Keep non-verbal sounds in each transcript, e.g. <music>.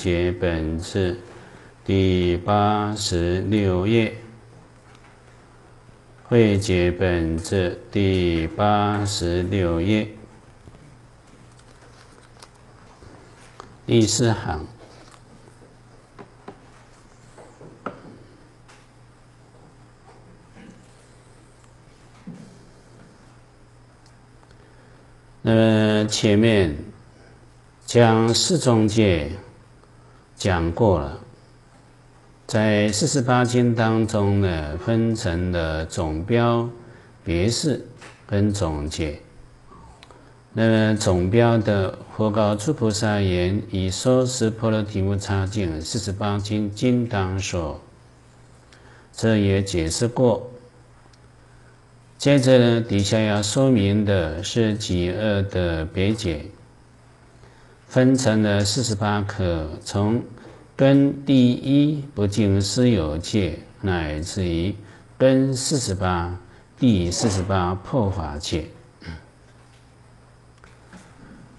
解本志第八十六页，会解本志第八十六页第四行。那么前面将四中戒讲过了，在四十八经当中呢，分成了总标、别释跟总结。那么总标的佛告诸菩萨言：以说是婆罗提木叉境四十八经经当说，这也解释过。接着呢，底下要说明的是几恶的别解，分成了四十八课，从根第一不净私有界，乃至于根四十八第四十八破法界。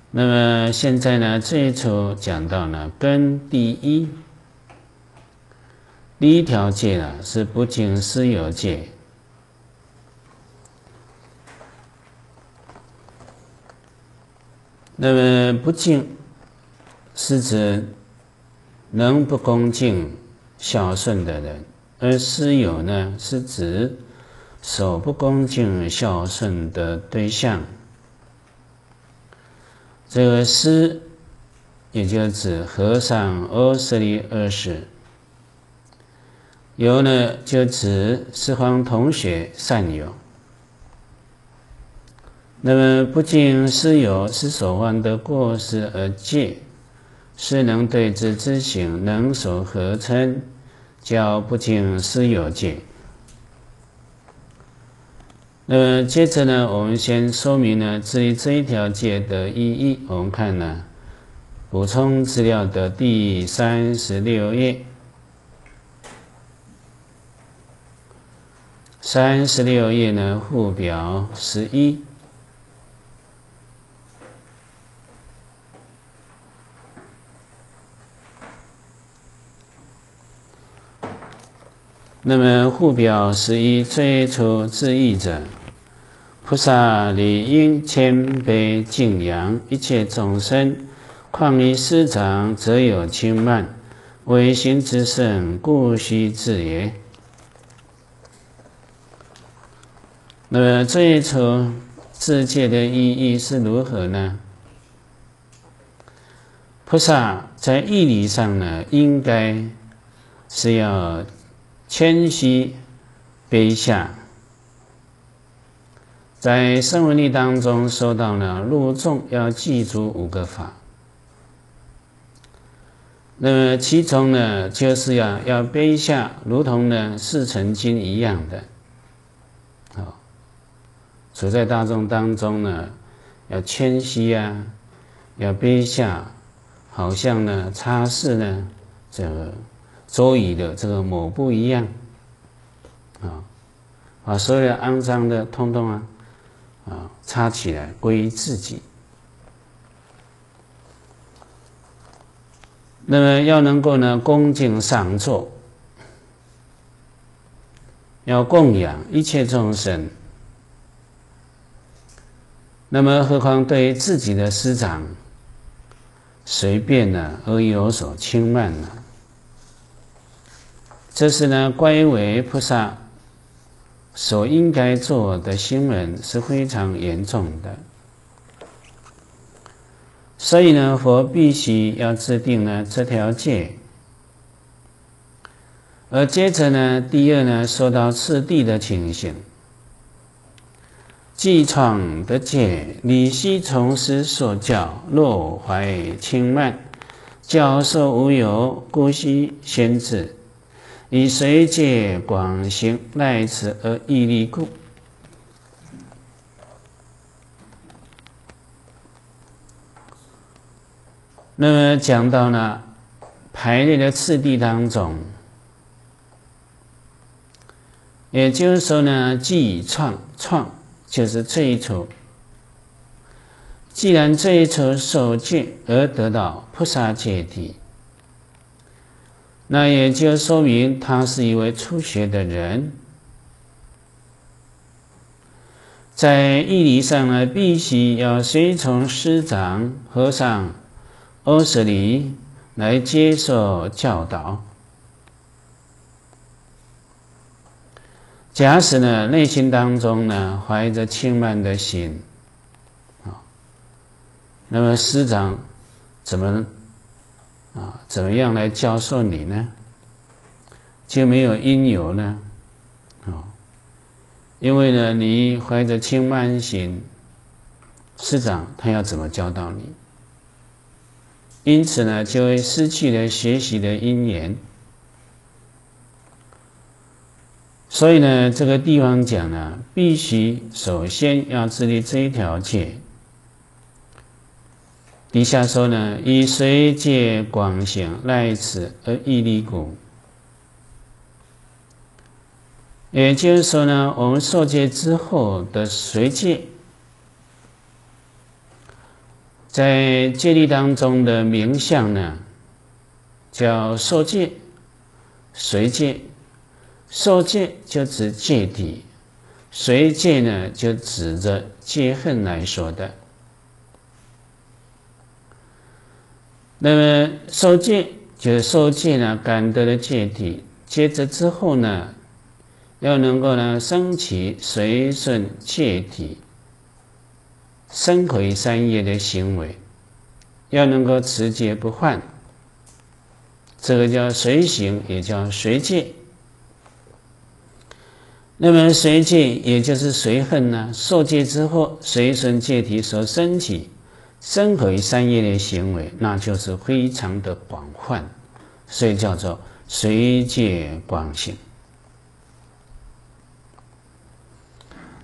那么现在呢，这一处讲到呢，根第一第一条界呢，是不净私有界。那么不净，是指能不恭敬孝顺的人；而师友呢，是指手不恭敬孝顺的对象。这个师，也就指和尚、阿舍利二世；有呢，就指四方同学、善友。那么不敬师友是所犯的过失而戒，是能对之之行能所合称，叫不敬师友戒。那么接着呢，我们先说明呢，至于这一条戒的意义，我们看呢，补充资料的第三十六页，三十六页呢附表十一。那么护表十一最初之意者，菩萨理应谦卑敬仰一切众生，况于师长，则有轻慢，唯心之圣，故须自也。那么这一处自戒的意义是如何呢？菩萨在义理上呢，应该是要。谦虚卑下，在声闻力当中说到呢，入众要记住五个法。那么其中呢，就是要要卑下，如同呢四成经一样的，啊，处在大众当中呢，要谦虚啊，要卑下，好像呢擦拭呢这个。桌椅的这个抹布一样，啊，把所有的肮脏的通通啊，啊，擦起来归自己。那么要能够呢恭敬上座，要供养一切众生。那么何况对于自己的师长，随便呢而有所轻慢呢？这是呢，观为菩萨所应该做的新闻是非常严重的，所以呢，佛必须要制定呢这条戒。而接着呢，第二呢，说到次第的情形，既创的戒，你须从师所教，若怀轻慢，教授无有，故须先治。以随界广行赖此而毅力故。那么讲到呢，排列的次第当中，也就是说呢，既创创就是这一处，既然这一处受戒而得到菩萨戒体，那也就说明他是一位初学的人。在义理上呢，必须要随从师长和尚欧舍里来接受教导。假使呢，内心当中呢怀着轻慢的心，啊，那么师长怎么啊怎么样来教授你呢？就没有因由呢？啊因为呢，你怀着轻慢心，师长他要怎么教导你？因此呢，就会失去了学习的因缘。所以呢，这个地方讲呢，必须首先要自立这一条戒。底下说呢，以随戒广行赖此而义利故。也就是说呢，我们受戒之后的随戒，在戒律当中的名相呢，叫受戒、随戒。受戒就指戒体，随戒呢就指着戒恨来说的。那么受戒就是受戒呢，感得的戒体，接着之后呢。要能够呢，升起随顺戒体、生回三业的行为，要能够持戒不换，这个叫随行，也叫随戒。那么随戒也就是随恨呢，受戒之后随顺戒体所升起生回三业的行为，那就是非常的广泛，所以叫做随界广行。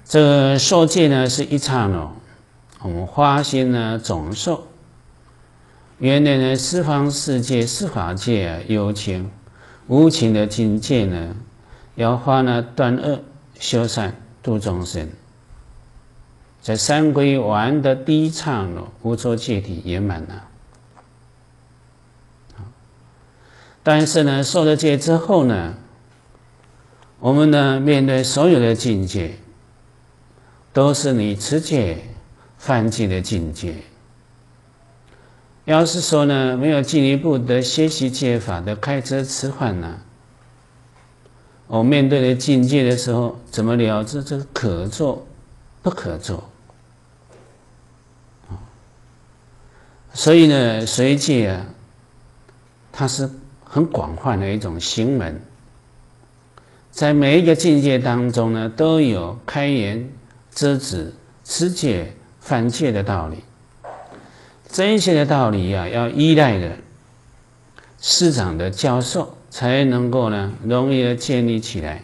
这个受戒呢是一刹那，我们花心呢总受。原来呢四方世界司法界啊有情无情的境界呢，要花呢断恶修善度众生。在三归完的第一刹那，无作戒体圆满了。但是呢受了戒之后呢，我们呢面对所有的境界。都是你持戒犯戒的境界。要是说呢，没有进一步的学习戒法的开车迟缓呢，我面对的境界的时候，怎么了知这个可做不可做？所以呢，随戒啊，它是很广泛的一种行门，在每一个境界当中呢，都有开言。遮止持戒犯戒的道理，这一些的道理呀，要依赖的师长的教授，才能够呢容易的建立起来。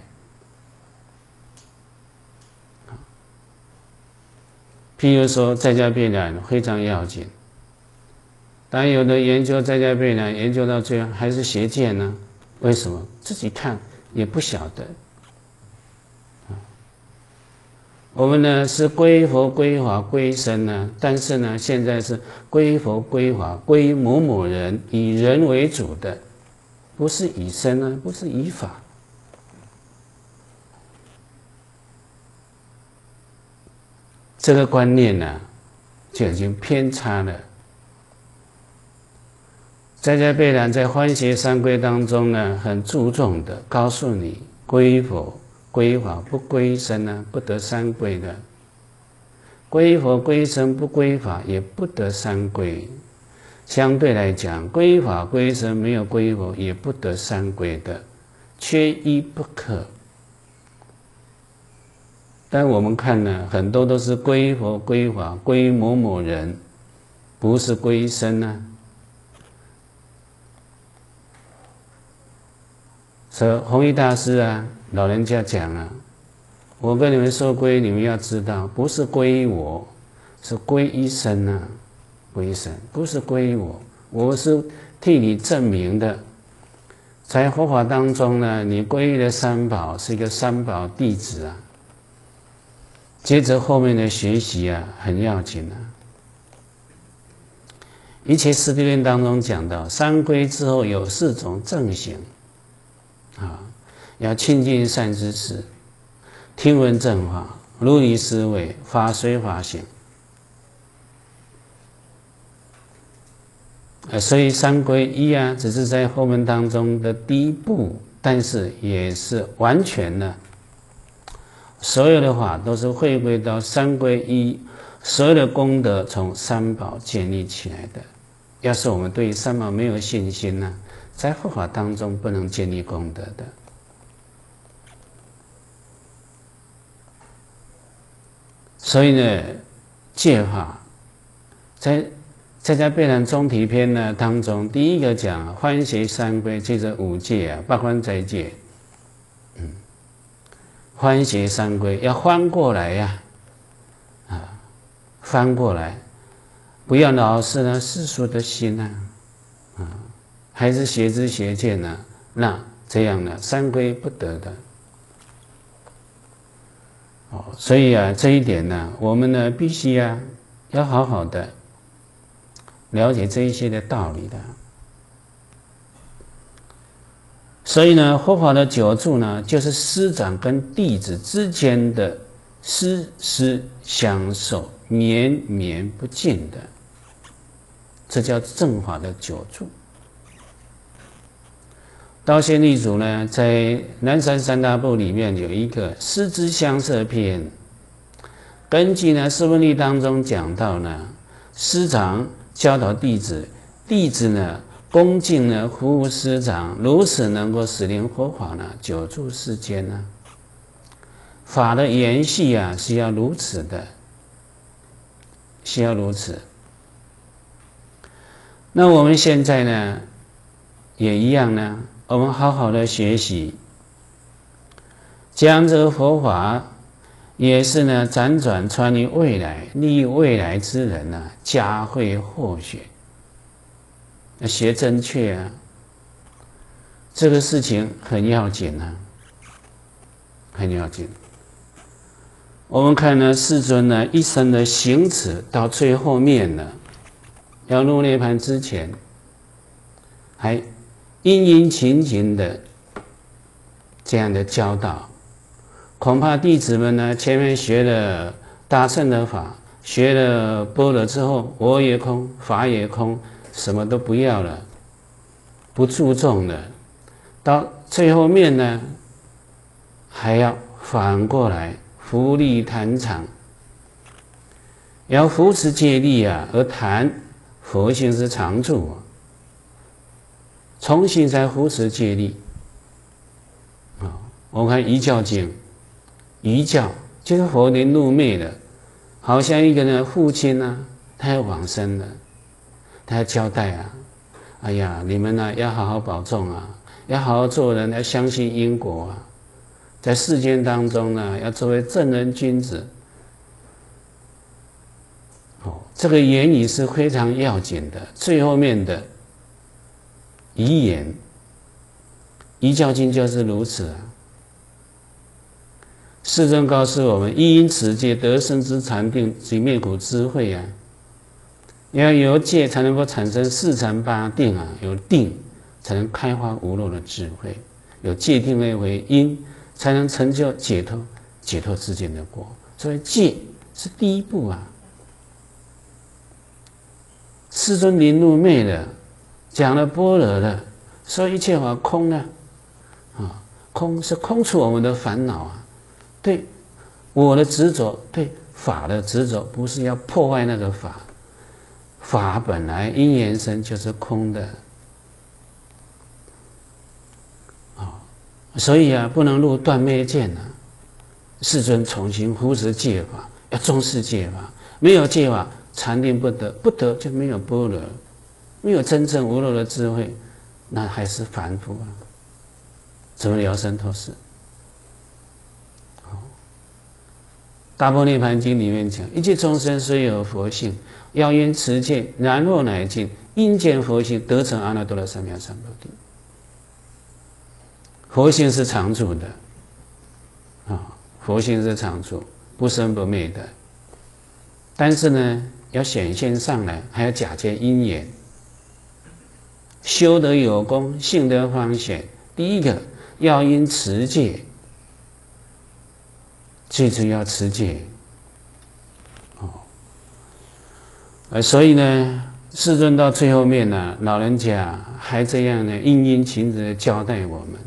譬如说，在家变染非常要紧，但有的研究在家变染，研究到最后还是邪见呢？为什么？自己看也不晓得。我们呢是归佛、归法、归僧呢，但是呢，现在是归佛、归法、归某某人，以人为主的，不是以身呢，不是以法。这个观念呢，就已经偏差了。在家贝兰在欢喜三归当中呢，很注重的告诉你归佛。归法不归身呢，不得三归的；归佛归身不归法，也不得三归。相对来讲，归法归身没有归佛，也不得三归的，缺一不可。但我们看呢，很多都是归佛、归法、归某某人，不是归身呢。说弘一大师啊。老人家讲啊，我跟你们说归，你们要知道，不是归我，是归一生啊，归生，不是归我，我是替你证明的。在佛法当中呢，你皈依的三宝是一个三宝弟子啊。接着后面的学习啊，很要紧啊。一切四谛论当中讲到，三归之后有四种正行，啊，要亲近善知识，听闻正法，如理思维，发随法行。呃，所以三归一啊，只是在后门当中的第一步，但是也是完全的，所有的法都是回归到三归一，所有的功德从三宝建立起来的。要是我们对三宝没有信心呢，在佛法当中不能建立功德的。所以呢，戒法在在家《贝兰中提篇》呢当中，第一个讲欢喜三归，即是五戒啊，八关斋戒。嗯，欢喜三归要翻过来呀，啊，翻过来。不要老是呢世俗的心呐，啊，还是邪知邪见呢？那这样呢，三归不得的。哦，所以啊，这一点呢，我们呢必须啊，要好好的了解这一些的道理的。所以呢，佛法的九住呢，就是师长跟弟子之间的师师相守，绵绵不尽的。这叫正法的九住。道仙立祖呢，在南山三大部里面有一个师之相摄篇，根据呢释文律当中讲到呢，师长教导弟子，弟子呢恭敬呢服务师长，如此能够使令佛法呢久住世间呢。法的延续啊是要如此的，需要如此。那我们现在呢，也一样呢。我们好好的学习，将这个佛法，也是呢辗转穿于未来，利益未来之人呢，加会获学，那学正确啊，这个事情很要紧啊，很要紧。我们看呢，世尊呢一生的行持到最后面呢。要入涅盘之前，还殷殷勤勤的这样的教导，恐怕弟子们呢前面学了大乘的法，学了波罗之后，我也空，法也空，什么都不要了，不注重了，到最后面呢，还要反过来福利谈场，要扶持借力啊，而谈。佛性是常住啊，重新再扶持借力啊！我看《一教经》，一教就是佛的入灭了，好像一个呢父亲呢，他要往生了，他要交代啊，哎呀，你们呢要好好保重啊，要好好做人，要相信因果啊，在世间当中呢，要作为正人君子。这个言语是非常要紧的，最后面的遗言，《遗教经》就是如此啊。世尊告诉我们：一因此戒得生之禅定及灭苦智慧啊，要有戒才能够产生四禅八定啊，有定才能开发无漏的智慧，有戒定为为因，才能成就解脱，解脱之间的果。所以戒是第一步啊。世尊临入灭了，讲了般若了，说一切法空呢，啊，空是空出我们的烦恼啊。对我的执着，对法的执着，不是要破坏那个法，法本来因缘生就是空的，啊，所以啊，不能入断灭见呐。世尊重新扶持戒法，要重视戒法，没有戒法。禅定不得，不得就没有般若，没有真正无漏的智慧，那还是凡夫啊！怎么了生脱死？《大般涅盘经》里面讲，一切众生虽有佛性，要因持戒，然后乃进，因见佛性，得成阿耨多罗三藐三菩提。佛性是常住的，啊，佛性是常住，不生不灭的。但是呢？要显现上来，还要假借因缘，修德有功，性德方显。第一个要因持戒，最主要持戒。哦，所以呢，世尊到最后面呢，老人家还这样呢，殷殷勤勤的交代我们，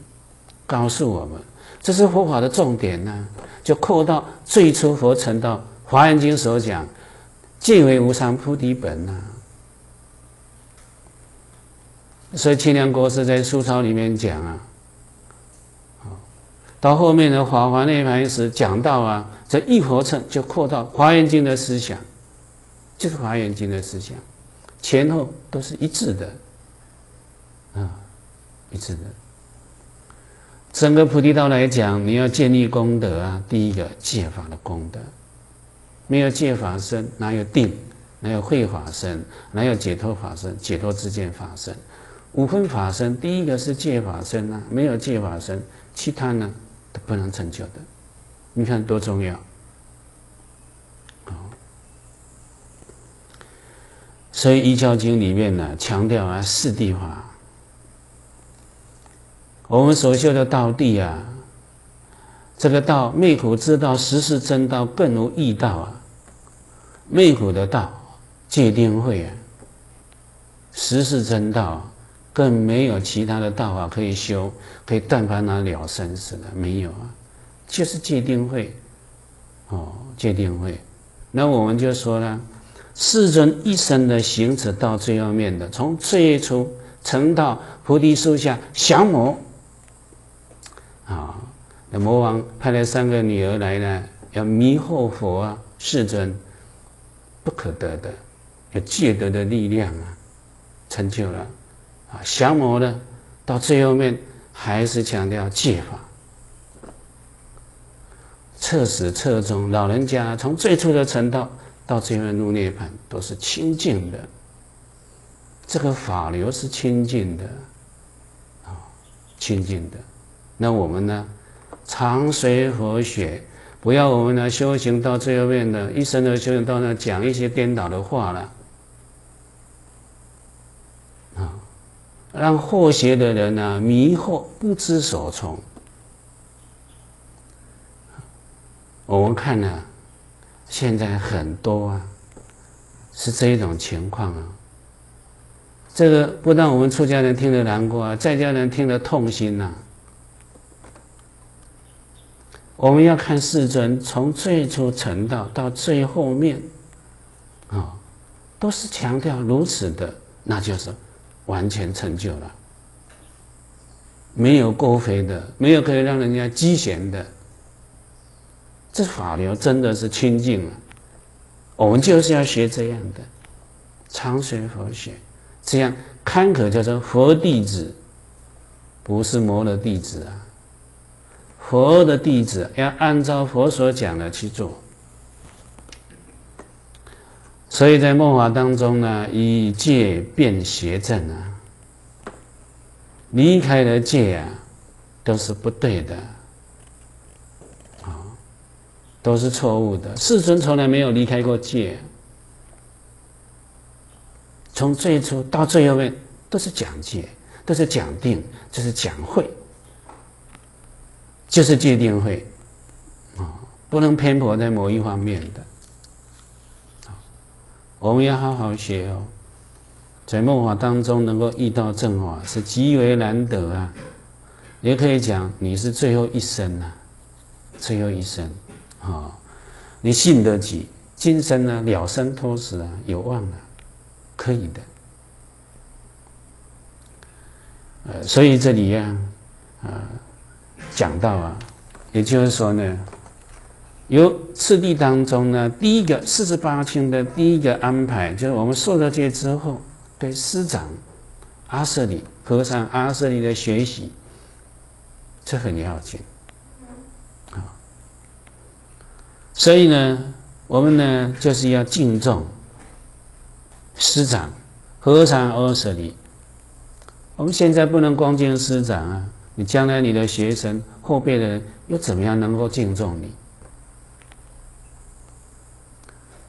告诉我们，这是佛法的重点呢，就扣到最初佛成道。《华严经》所讲，戒为无上菩提本啊。所以清凉国师在书抄里面讲啊，到后面的《华华内盘时讲到啊，这一合称就扩到《华严经》的思想，就是《华严经》的思想，前后都是一致的，啊，一致的。整个菩提道来讲，你要建立功德啊，第一个戒法的功德。没有戒法身，哪有定？哪有慧法身？哪有解脱法身？解脱之见法身，五分法身，第一个是戒法身啊，没有戒法身，其他呢都不能成就的。你看多重要！所以《一教经》里面呢，强调啊四谛法。我们所修的道谛啊，这个道灭苦之道，实是真道，更无异道啊。灭苦的道，戒定慧啊，实是真道，更没有其他的道法可以修，可以断烦恼了生死的，没有啊，就是戒定慧，哦，戒定慧。那我们就说了，世尊一生的行持到最后面的，从最初成道菩提树下降魔，啊，那魔王派了三个女儿来呢，要迷惑佛啊，世尊。不可得的，要戒德的力量啊，成就了降魔呢，到最后面还是强调戒法，彻始彻终。老人家从最初的成道到最后入涅槃，都是清净的。这个法流是清净的啊，清净的。那我们呢，常随佛学。不要我们呢修行到最后面的一生的修行到那讲一些颠倒的话了，让惑邪的人呢迷惑不知所从。我们看呢，现在很多啊是这一种情况啊，这个不但我们出家人听得难过啊，在家人听得痛心呐。我们要看世尊从最初成道到最后面，啊，都是强调如此的，那就是完全成就了，没有过肥的，没有可以让人家讥嫌的，这法流真的是清净了。我们就是要学这样的，常学佛学，这样坎坷叫做佛弟子，不是魔的弟子啊。佛的弟子要按照佛所讲的去做，所以在末法当中呢，以戒变邪正啊，离开了戒啊，都是不对的，啊，都是错误的。世尊从来没有离开过戒，从最初到最后面都是讲戒，都是讲定，就是讲慧。就是戒定会，啊，不能偏颇在某一方面的，我们要好好学哦，在梦法当中能够遇到正法是极为难得啊，也可以讲你是最后一生啊，最后一生，啊，你信得起，今生呢了生脱死啊，有望了，可以的，呃，所以这里呀，啊。讲到啊，也就是说呢，由次第当中呢，第一个四十八卿的第一个安排，就是我们受了戒之后，对师长阿舍利和尚阿舍利的学习，这很要紧啊。所以呢，我们呢就是要敬重师长和尚阿舍利。我们现在不能光敬师长啊。你将来你的学生后辈的人又怎么样能够敬重你？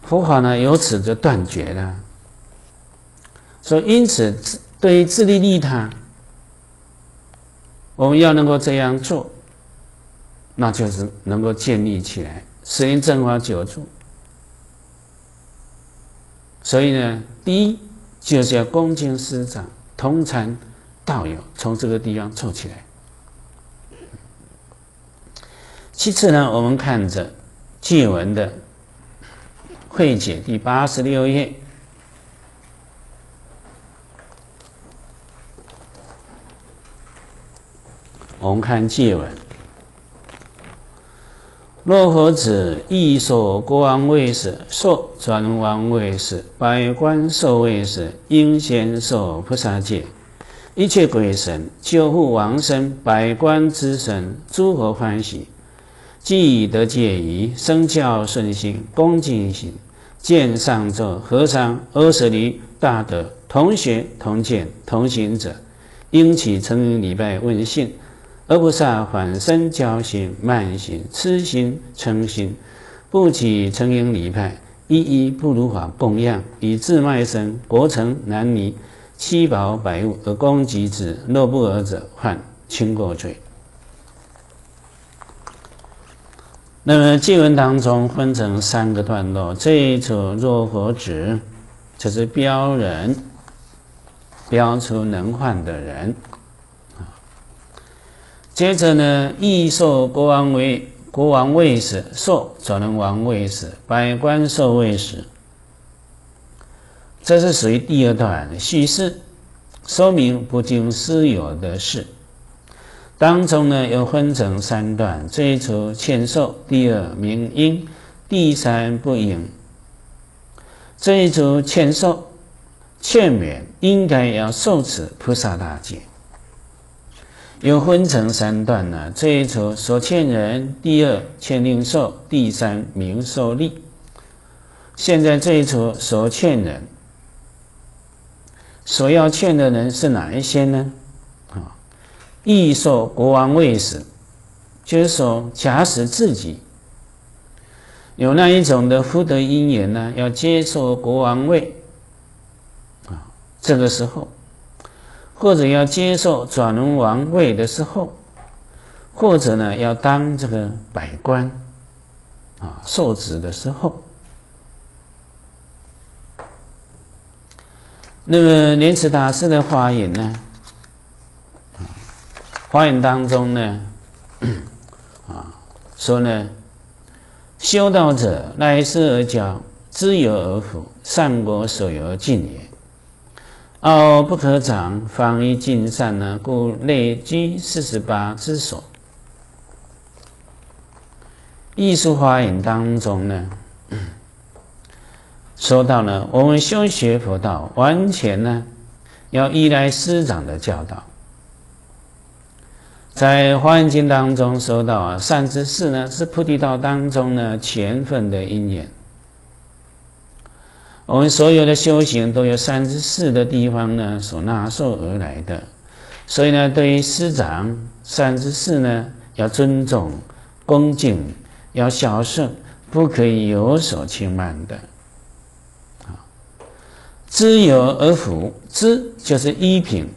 佛法呢由此就断绝了。所以，因此，对于自利利他，我们要能够这样做，那就是能够建立起来十因正法九住。所以呢，第一就是要恭敬师长，同参道友，从这个地方做起来。其次呢，我们看着戒文的会解第八十六页。我们看戒文：若何子亦受国王位时，受转王位时，百官受位时，应先受菩萨戒。一切鬼神救护王身，百官之神，诸佛欢喜，既已得戒仪，生教顺心，恭敬心，见上座和尚、阿舍离、大德、同学、同见、同行者，应起诚礼拜问信。而菩萨反身交心慢行痴心称心，不起成因礼拜，一一不如法供养，以自卖身国城男女七宝百物而供给之。若不尔者，犯轻过罪。那么经文当中分成三个段落，这一处若何止，就是标人，标出能患的人。接着呢，亦受国王为国王位时，受转轮王位时，百官受位时，这是属于第二段叙事，说明不经私有的事。当中呢，又分成三段：这一出欠受，第二明因，第三不应。这一出欠受，劝勉应该要受持菩萨大戒。又分成三段呢，这一处所欠人，第二欠令受，第三明受利。现在这一处所欠人，所要欠的人是哪一些呢？啊，易受国王位时，就是说，假使自己有那一种的福德因缘呢，要接受国王位，啊，这个时候。或者要接受转轮王位的时候，或者呢要当这个百官啊受职的时候，那么莲池大师的发言呢，华严当中呢，<coughs> 啊说呢，修道者来世而教，知有而辅，善果所由尽也。傲不可长，方以尽善呢？故内居四十八之所。艺术花影当中呢，<coughs> 说到呢，我们修学佛道，完全呢要依赖师长的教导。在《华严经》当中说到啊，善知识呢是菩提道当中呢前分的因缘。我们所有的修行都有善知识的地方呢，所纳受而来的。所以呢，对于师长善知识呢，要尊重、恭敬，要孝顺，不可以有所轻慢的。啊，知有而福，知就是一品，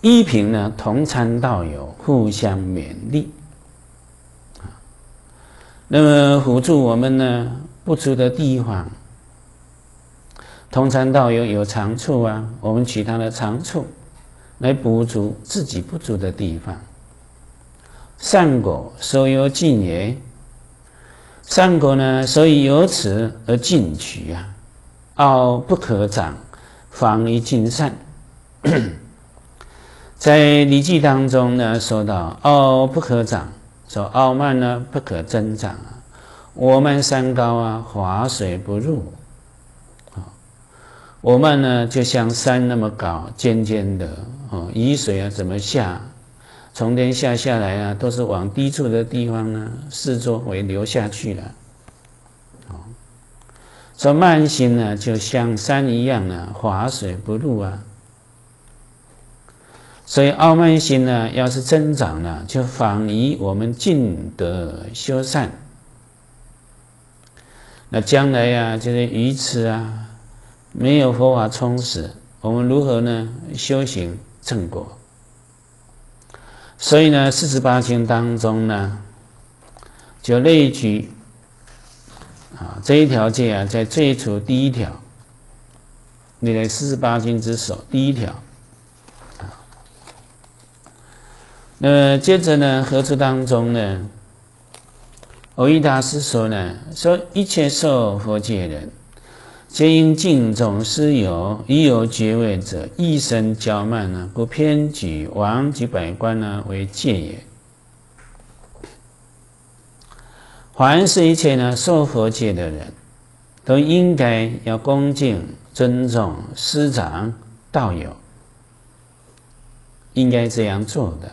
一品呢，同参道友，互相勉励。啊，那么辅助我们呢？不足的地方，同参道友有长处啊，我们取他的长处来补足自己不足的地方。善果所有尽也，善果呢，所以由此而进取啊。傲不可长，方以尽善。在《礼记》当中呢，说到傲不可长，说傲慢呢不可增长啊。我们山高啊，滑水不入啊。我们呢，就像山那么高，尖尖的哦，雨水啊怎么下？从天下下来啊，都是往低处的地方呢，四周围流下去了。哦，说慢心呢，就像山一样啊，滑水不入啊。所以傲慢心呢，要是增长了，就反于我们尽德修善。那将来呀，就是愚痴啊，没有佛法充实，我们如何呢修行正果？所以呢，四十八经当中呢，就列举啊这一条戒啊，在最初第一条，你在四十八经之首第一条啊。那接着呢，合作当中呢？欧益大师说呢，说一切受佛戒人，皆应敬重师友，已有觉位者，一生骄慢呢，故偏举王及百官呢为戒也。凡是一切呢受佛戒的人，都应该要恭敬尊重师长道友，应该这样做的。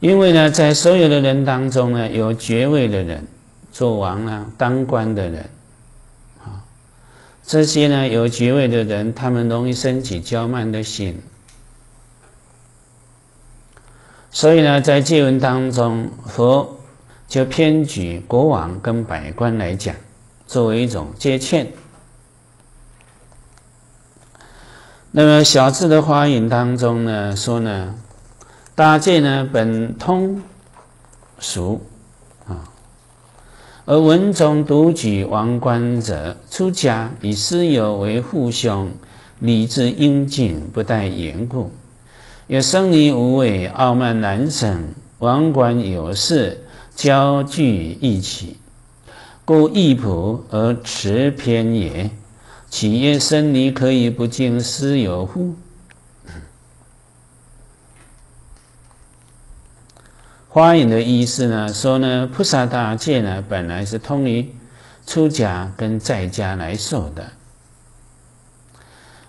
因为呢，在所有的人当中呢，有爵位的人，做王啊、当官的人，啊，这些呢有爵位的人，他们容易升起骄慢的心。所以呢，在戒文当中，佛就偏举国王跟百官来讲，作为一种接劝。那么小智的花影当中呢，说呢。八戒呢，本通俗啊，而文中独举王冠者，出家以师友为父兄，礼之应尽，不待言故。有生离无畏，傲慢难省，王冠有事，交聚一起，故易朴而持偏也。岂曰生离可以不敬师友乎？花影的意思呢，说呢，菩萨大戒呢，本来是通于出家跟在家来受的，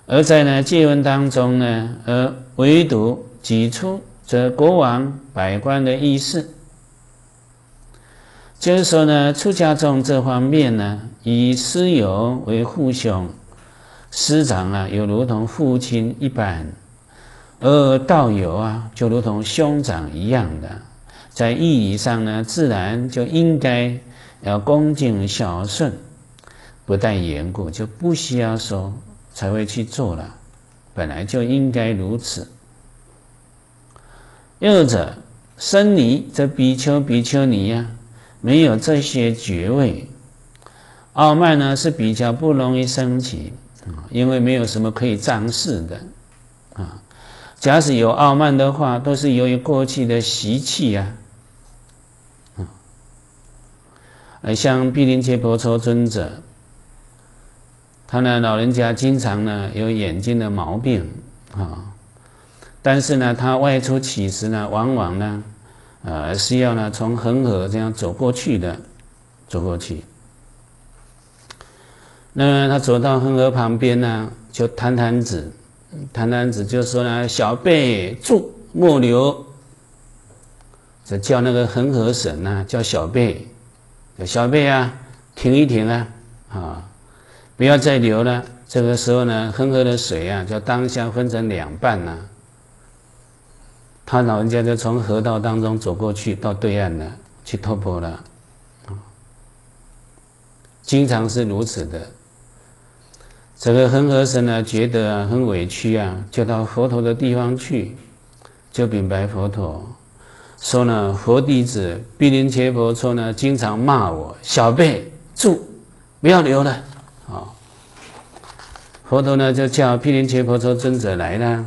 而在呢戒文当中呢，而唯独举出这国王百官的意思，就是说呢，出家众这方面呢，以师友为父兄，师长啊，又如同父亲一般，而道友啊，就如同兄长一样的。在意义上呢，自然就应该要恭敬孝顺，不带言故，就不需要说才会去做了，本来就应该如此。又者，僧尼则比丘、比丘尼呀，没有这些爵位，傲慢呢是比较不容易升起啊，因为没有什么可以仗势的啊。假使有傲慢的话，都是由于过去的习气呀。而像毗林切婆娑尊者，他呢老人家经常呢有眼睛的毛病啊，但是呢他外出乞食呢，往往呢，呃是要呢从恒河这样走过去的，走过去。那么他走到恒河旁边呢，就弹弹指，弹弹指就说呢：“小辈住，莫留。”这叫那个恒河神呢，叫小辈。小贝啊，停一停啊，啊，不要再流了。这个时候呢，恒河的水啊，就当下分成两半呐。他老人家就从河道当中走过去，到对岸了，去托钵了。啊，经常是如此的。这个恒河神呢，觉得很委屈啊，就到佛陀的地方去，就禀白佛陀。说呢，佛弟子毗陵切婆娑呢，经常骂我小辈住，不要留了。啊，佛陀呢就叫毗陵切婆娑尊者来了，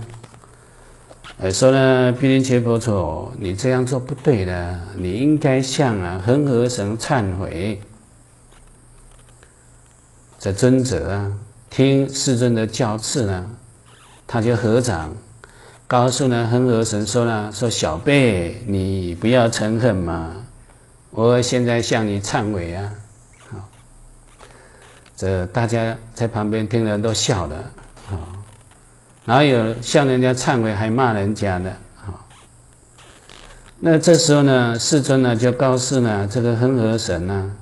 哎，说呢，毗陵切婆娑，你这样做不对的，你应该向啊恒河神忏悔。这尊者啊，听世尊的教赐呢，他就合掌。告诉呢，恒河神说呢，说小辈，你不要嗔恨嘛，我现在向你忏悔啊。好，这大家在旁边听了都笑了。啊，哪有向人家忏悔还骂人家的？那这时候呢，世尊呢就告诉呢这个恒河神呢，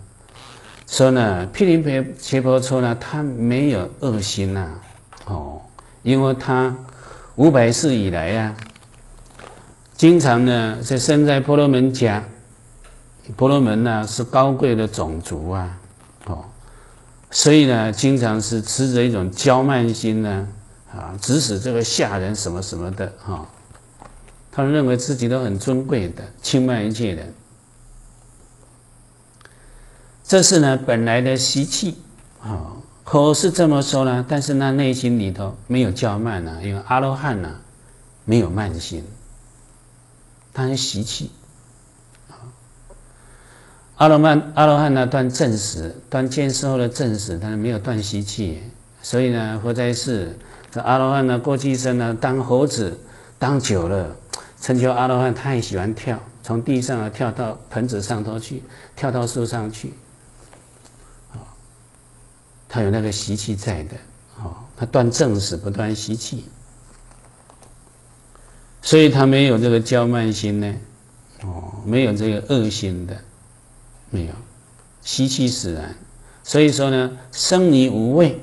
说呢，毗陵毗切婆娑呢，他没有恶心呐。哦，因为他。五百世以来呀，经常呢是生在婆罗门家，婆罗门呢是高贵的种族啊，哦，所以呢，经常是持着一种骄慢心呢，啊，指使这个下人什么什么的哈，他们认为自己都很尊贵的，轻慢一切人，这是呢本来的习气啊。口是这么说呢，但是呢内心里头没有叫慢呢，因为阿罗汉呢没有慢心，他很习气。阿罗曼阿罗汉呢断正识，断见识后的正识，但是没有断习气，所以呢，佛在世这阿罗汉呢过去生呢当猴子当久了，成就阿罗汉太喜欢跳，从地上啊跳到盆子上头去，跳到树上去。他有那个习气在的，哦，他断正死不断习气，所以他没有这个骄慢心呢，哦，没有这个恶心的，没有，习气使然，所以说呢，生离无畏，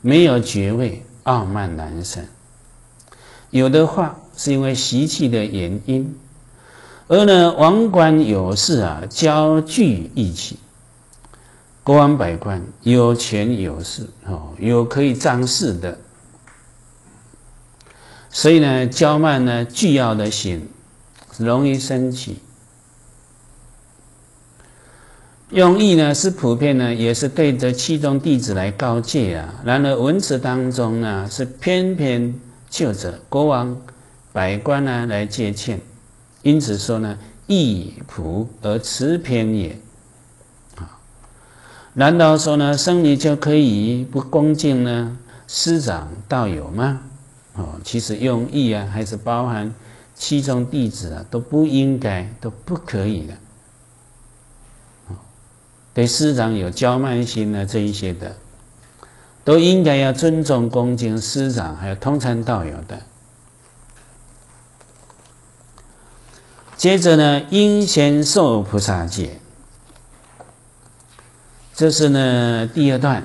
没有觉位，傲慢难生。有的话是因为习气的原因，而呢，王冠有事啊，交聚一起。国王百官有权有势哦，有可以仗势的，所以呢，骄慢呢，具要的心容易升起。用意呢是普遍呢，也是对着七宗弟子来告诫啊。然而文词当中呢，是偏偏就着国王百官呢来借欠，因此说呢，义普而辞偏也。难道说呢，僧尼就可以不恭敬呢？师长道友吗？哦，其实用意啊，还是包含七宗弟子啊，都不应该，都不可以的。对师长有骄慢心呢，这一些的，都应该要尊重恭敬师长，还有通参道友的。接着呢，应先受菩萨戒。这是呢第二段，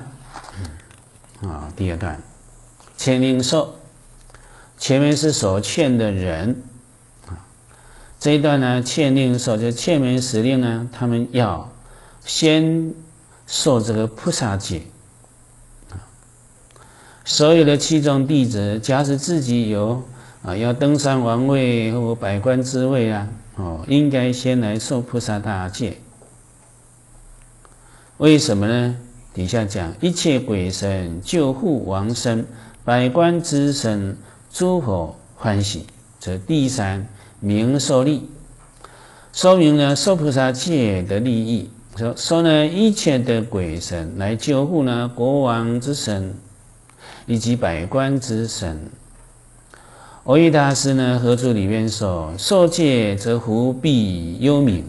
啊，第二段，欠令受，前面是所欠的人，啊，这一段呢欠令受就欠门使令呢，他们要先受这个菩萨戒，啊，所有的七宗弟子，假使自己有啊要登上王位或百官之位啊，哦，应该先来受菩萨大戒。为什么呢？底下讲一切鬼神救护王身，百官之神诸佛欢喜，则第三名受利，说明了受菩萨戒的利益。说说呢，一切的鬼神来救护呢，国王之神以及百官之神。欧益大师呢，合著里面说，受戒则福必幽冥，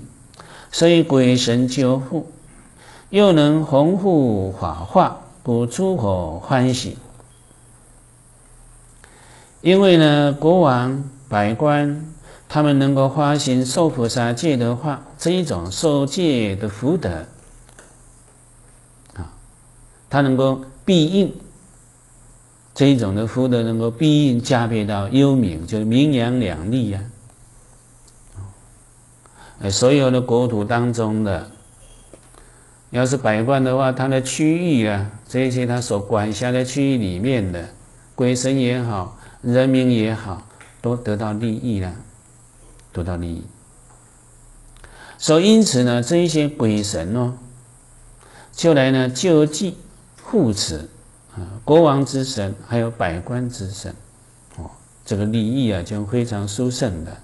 所以鬼神救护。又能弘护法化，故诸佛欢喜。因为呢，国王、百官，他们能够发行受菩萨戒的话，这一种受戒的福德啊，他能够庇应这一种的福德，能够庇应加倍到幽冥，就是名扬两利呀。所有的国土当中的。要是百官的话，他的区域啊，这些他所管辖的区域里面的鬼神也好，人民也好，都得到利益了，得到利益。所以因此呢，这一些鬼神哦，就来呢救济护持啊，国王之神还有百官之神哦，这个利益啊，就非常殊胜的。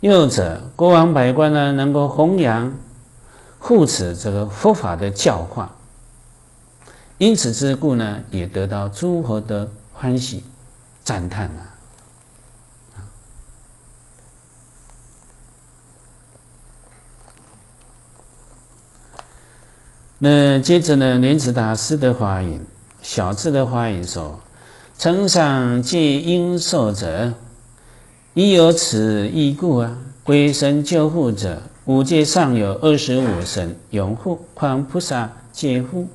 又者，国王百官呢，能够弘扬。护持这个佛法的教化，因此之故呢，也得到诸佛的欢喜赞叹啊。那接着呢，莲池大师的发言，小智的发言说：“承上皆应受者，亦有此义故啊，归身救护者。”五界上有二十五神拥护，况菩萨戒护，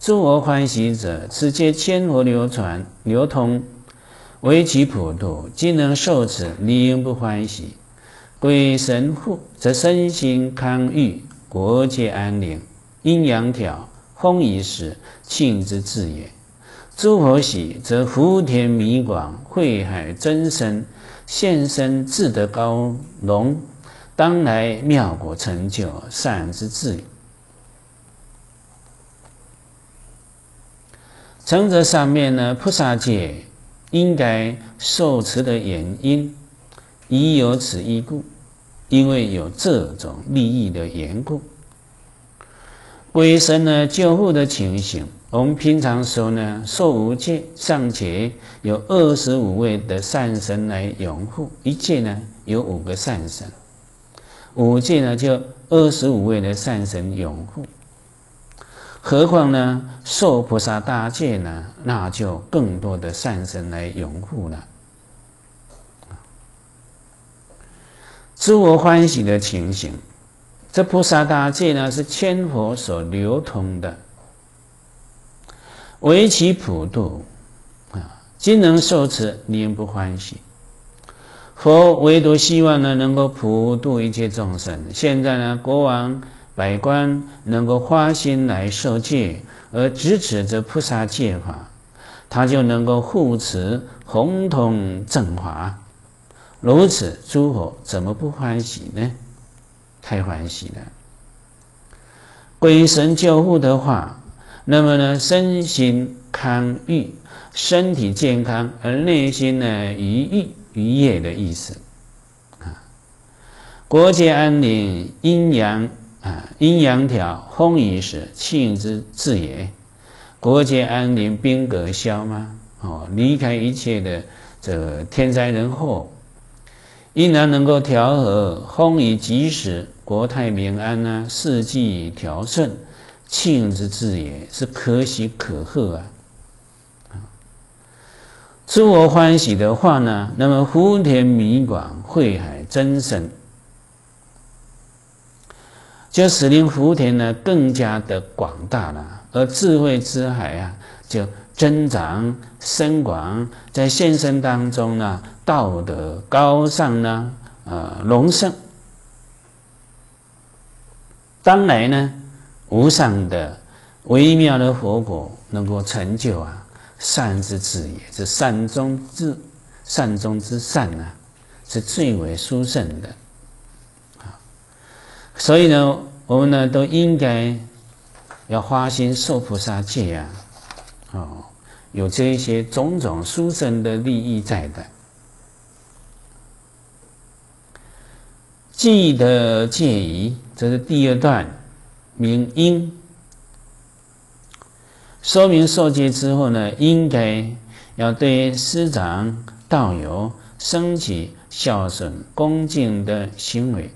诸我欢喜者，此皆千佛流传流通，为其普度，今能受此，理应不欢喜。鬼神护，则身心康裕，国界安宁，阴阳调，风仪时，庆之至也。诸佛喜，则福田弥广，慧海增生，现身智德高隆，当来妙果成就，善之至。承则上面呢，菩萨界应该受持的原因，已有此一故。因为有这种利益的缘故，鬼神呢救护的情形，我们平常说呢，受五戒尚且有二十五位的善神来拥护，一戒呢有五个善神，五戒呢就二十五位的善神拥护，何况呢受菩萨大戒呢，那就更多的善神来拥护了。自我欢喜的情形，这菩萨大戒呢是千佛所流通的，唯其普度啊，今能受持，宁不欢喜？佛唯独希望呢能够普度一切众生。现在呢，国王百官能够花心来受戒，而支持这菩萨戒法，他就能够护持宏通正法。如此，诸佛怎么不欢喜呢？太欢喜了。鬼神救护的话，那么呢，身心康裕，身体健康，而内心呢愉悦愉悦的意思啊。国界安宁，阴阳啊，阴阳调，风雨时，庆之至也。国界安宁，兵革消吗？哦，离开一切的这个天灾人祸。因然能够调和，风雨及时，国泰民安啊，四季调顺，庆之至也，是可喜可贺啊！自我欢喜的话呢，那么福田弥广，慧海增生，就使令福田呢更加的广大了，而智慧之海啊，就增长深广，在现身当中呢。道德高尚呢，呃，隆盛，当来呢，无上的微妙的佛果能够成就啊，善之至也，是善中之善中之善呢，是最为殊胜的啊。所以呢，我们呢都应该要花心受菩萨戒呀，哦，有这一些种种殊胜的利益在的。记得戒仪，这是第二段，明因。说明受戒之后呢，应该要对师长、道友升起孝顺、恭敬的行为。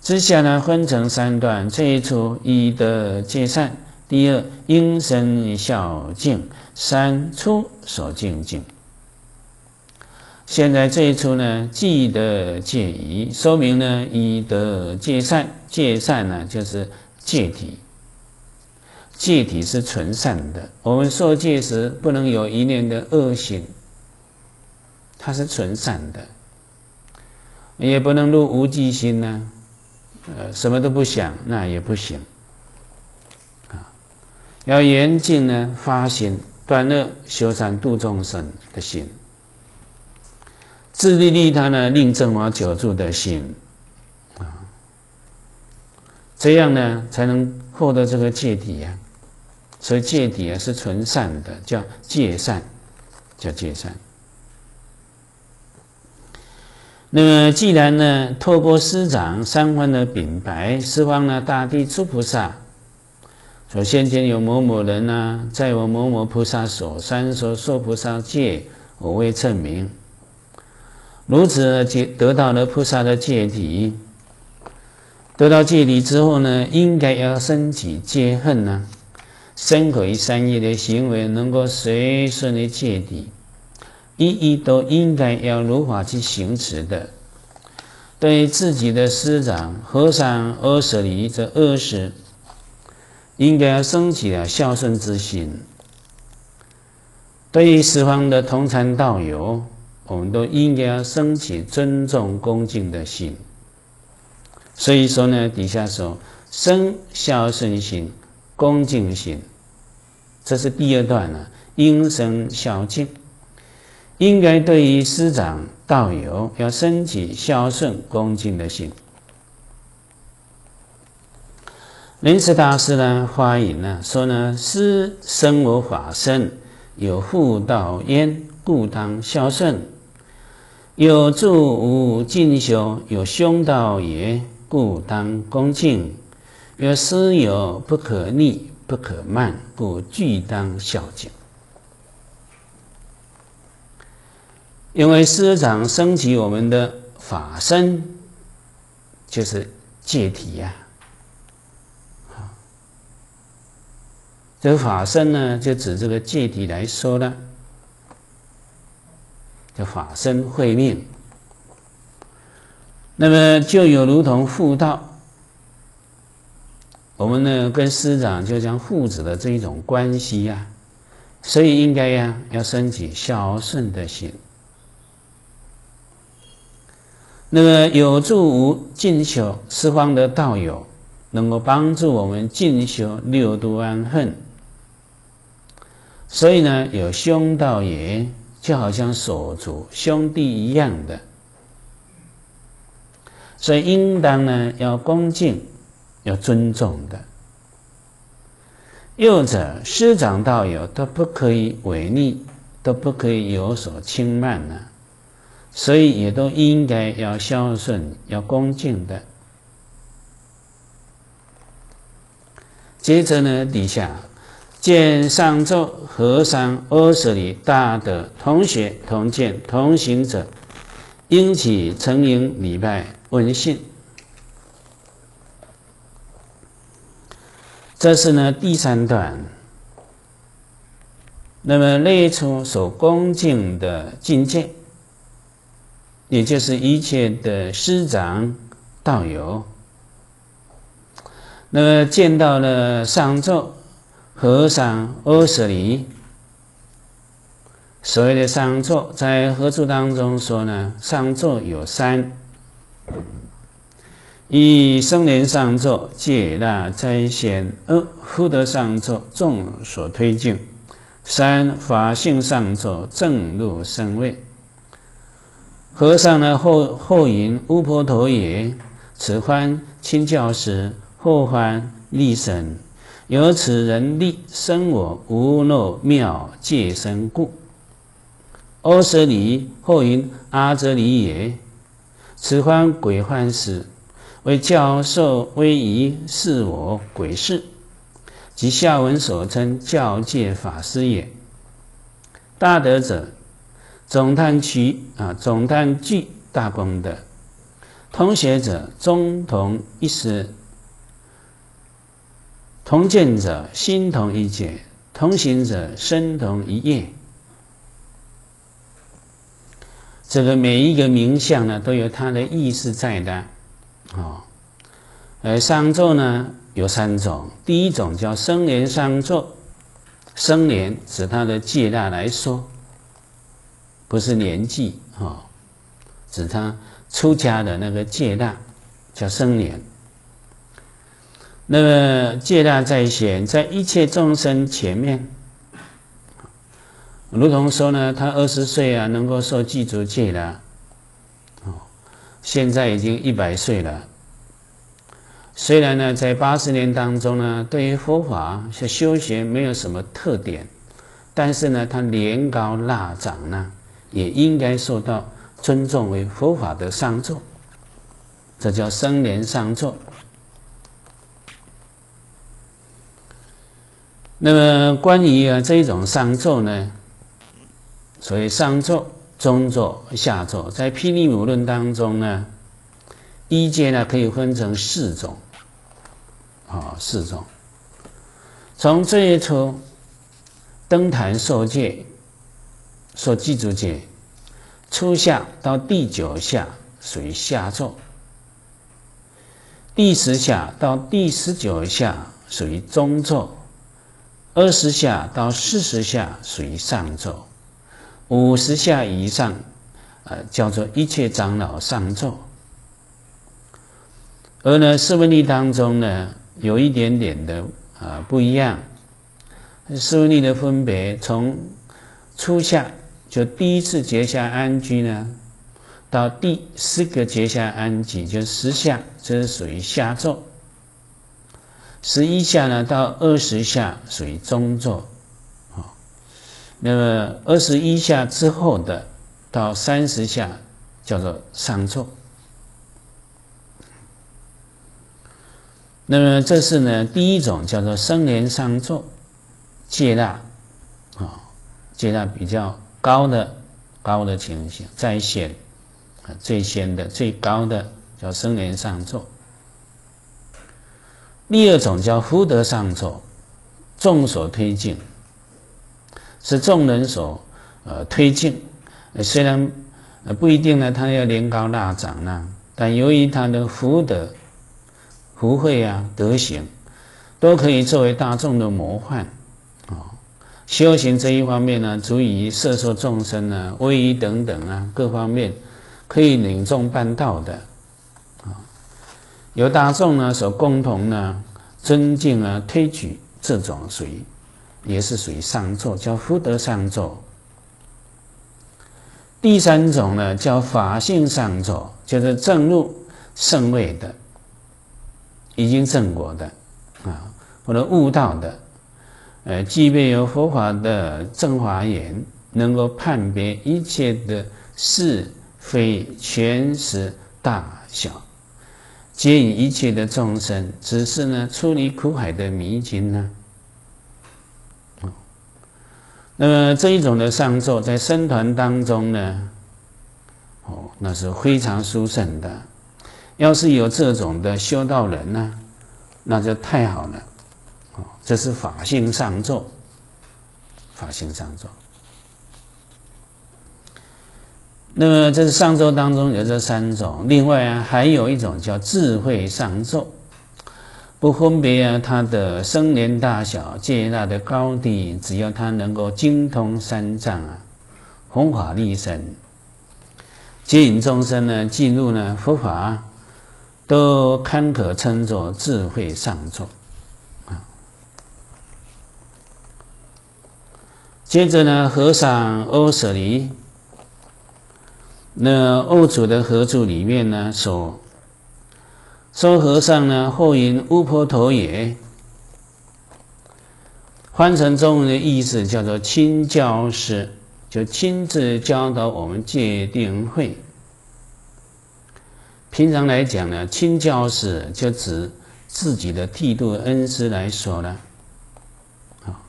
之下呢，分成三段：这一处以德戒善，第二应生孝敬，三出所敬敬。现在这一出呢，记得戒仪，说明呢以德戒善，戒善呢就是戒体，戒体是纯善的。我们受戒时不能有一念的恶心，它是纯善的，也不能入无记心呢，呃，什么都不想，那也不行啊。要严禁呢发心断恶修善度众生的心。自利利他呢，令正法久住的心啊，这样呢才能获得这个戒体呀。所以戒底啊是纯善的，叫戒善，叫戒善。那么既然呢，透过师长三方的禀白，四方呢大地诸菩萨，说先前有某某人呢，在我某某菩萨所三所受菩萨戒，我未称名。如此戒得到了菩萨的戒体，得到戒体之后呢，应该要升起戒恨呢，身口意三业的行为能够随顺的戒定，一一都应该要如法去行持的。对自己的师长、和尚、阿舍离这二十，应该要升起了孝顺之心。对于十方的同参道友。我们都应该要升起尊重恭敬的心。所以说呢，底下说生孝顺心、恭敬心，这是第二段呢，应生孝敬，应该对于师长道友要升起孝顺恭敬的心。莲池大师呢，发言呢说呢，师生我法身，有护道焉，故当孝顺；有助无进修，有凶道也，故当恭敬；有师友不可逆，不可慢，故俱当孝敬。因为师长升起我们的法身，就是戒体呀。这个法身呢，就指这个戒体来说了，叫法身慧命。那么就有如同父道，我们呢跟师长就像父子的这一种关系呀，所以应该呀要升起孝顺的心。那么有助无进修四方的道友，能够帮助我们进修六度安恨。所以呢，有兄道也，就好像手足兄弟一样的，所以应当呢要恭敬，要尊重的。幼者师长道友都不可以违逆，都不可以有所轻慢呢，所以也都应该要孝顺，要恭敬的。接着呢，底下。见上座和尚二十里大德同学同见同行者，应起承迎礼拜问讯。这是呢第三段。那么列出所恭敬的境界，也就是一切的师长道友。那么见到了上座。和尚二十里，所谓的上座，在合著当中说呢，上座有三：一生莲上座，戒大在先；二福德上座，众所推敬；三法性上座，正入圣位。和尚呢，后后引乌婆陀也，此番亲教时，后番立身。由此人力生我无漏妙界身故，阿舍离后云阿遮离也。此番鬼幻时，为教授威仪是我鬼事，即下文所称教界法师也。大德者，总叹其啊，总叹具大功德；同学者，中同一时。同见者心同一见，同行者身同一业。这个每一个名相呢，都有它的意思在的。哦，而上座呢有三种，第一种叫生年上座，生年指他的戒大来说，不是年纪哦，指他出家的那个戒大叫生年。那么戒大在先，在一切众生前面，如同说呢，他二十岁啊，能够受具足戒了，现在已经一百岁了。虽然呢，在八十年当中呢，对于佛法是修学没有什么特点，但是呢，他年高腊长呢，也应该受到尊重为佛法的上座，这叫生年上座。那么关于啊这一种上座呢，所谓上座、中座、下座，在《霹雳母论》当中呢，一阶呢可以分成四种，啊四种。从最初登坛受戒、受记住戒，初下到第九下属于下座，第十下到第十九下属于中座。二十下到四十下属于上座，五十下以上呃，叫做一切长老上座。而呢，四分力当中呢，有一点点的啊不一样。四分力的分别，从初下就第一次结下安居呢，到第四个结下安居就十下，这是属于下座。十一下呢到二十下属于中座，那么二十一下之后的到三十下叫做上座。那么这是呢，第一种叫做生莲上座，戒纳，啊，戒纳比较高的高的情形，在先啊，最先的最高的叫生莲上座。第二种叫福德上座，众所推进，是众人所呃推进。虽然呃不一定呢，他要年高大长呢，但由于他的福德。福慧啊，德行都可以作为大众的模范啊。修行这一方面呢，足以摄受众生呢，威仪等等啊，各方面可以领众办道的啊。由大众呢所共同呢尊敬啊推举，这种属于也是属于上座，叫福德上座。第三种呢叫法性上座，就是正入圣位的。已经证果的啊，或者悟道的，呃，具备有佛法的正法眼，能够判别一切的是非、权实、大小，接引一切的众生，只是呢，出离苦海的迷津呢。那么这一种的上座，在僧团当中呢，哦，那是非常殊胜的。要是有这种的修道人呢，那就太好了，哦，这是法性上座，法性上座。那么这是上座当中有这三种，另外啊还有一种叫智慧上座，不分别啊他的生年大小、戒纳的高低，只要他能够精通三藏啊，弘法利生，接引众生呢进入呢佛法。都堪可称作智慧上座啊。接着呢，和尚欧舍离，那欧祖的合著里面呢说，说和尚呢后云乌婆陀也，翻成中文的意思叫做亲教师，就亲自教导我们戒定慧。平常来讲呢，亲教师就指自己的剃度恩师来说了，啊，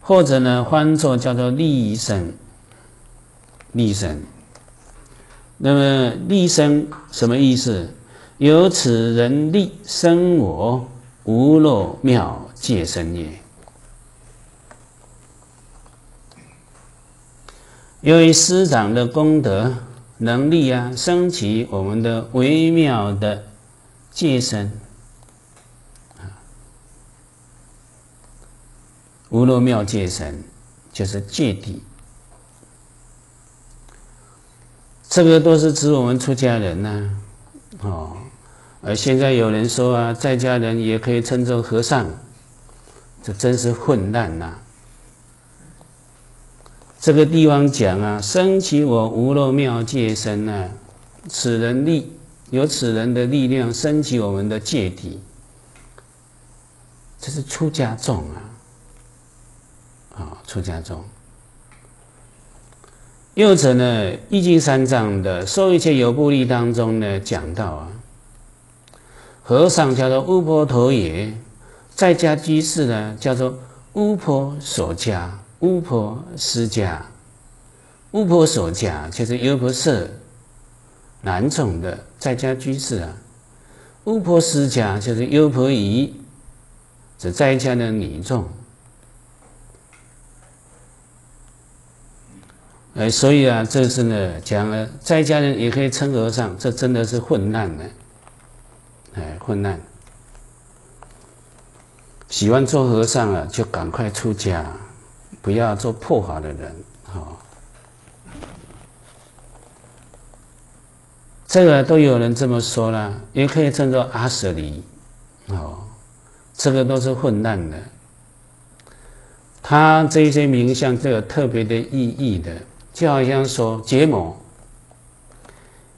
或者呢，翻作叫做立身，立身。那么立身什么意思？由此人立生我，无漏妙界身也。由于师长的功德。能力啊，升起我们的微妙的界身啊，无漏妙界身就是界地。这个都是指我们出家人呐，哦，而现在有人说啊，在家人也可以称作和尚，这真是混乱呐。这个地方讲啊，升起我无漏妙界身呢，此人力有此人的力量升起我们的界体，这是出家众啊，啊，出家众。又者呢，《易经》三藏的说一切有部力当中呢，讲到啊，和尚叫做巫婆陀也，在家居士呢叫做巫婆所家。巫婆施家，巫婆所家就是优婆塞男宠的在家居士啊。巫婆施家就是优婆夷，是在家的女众。哎，所以啊，这是呢讲了，在家人也可以称和尚，这真的是混乱了，哎，混乱。喜欢做和尚了，就赶快出家。不要做破法的人，好。这个都有人这么说了，也可以称作阿舍离，哦，这个都是混乱的。他这些名相都有特别的意义的，就好像说结魔，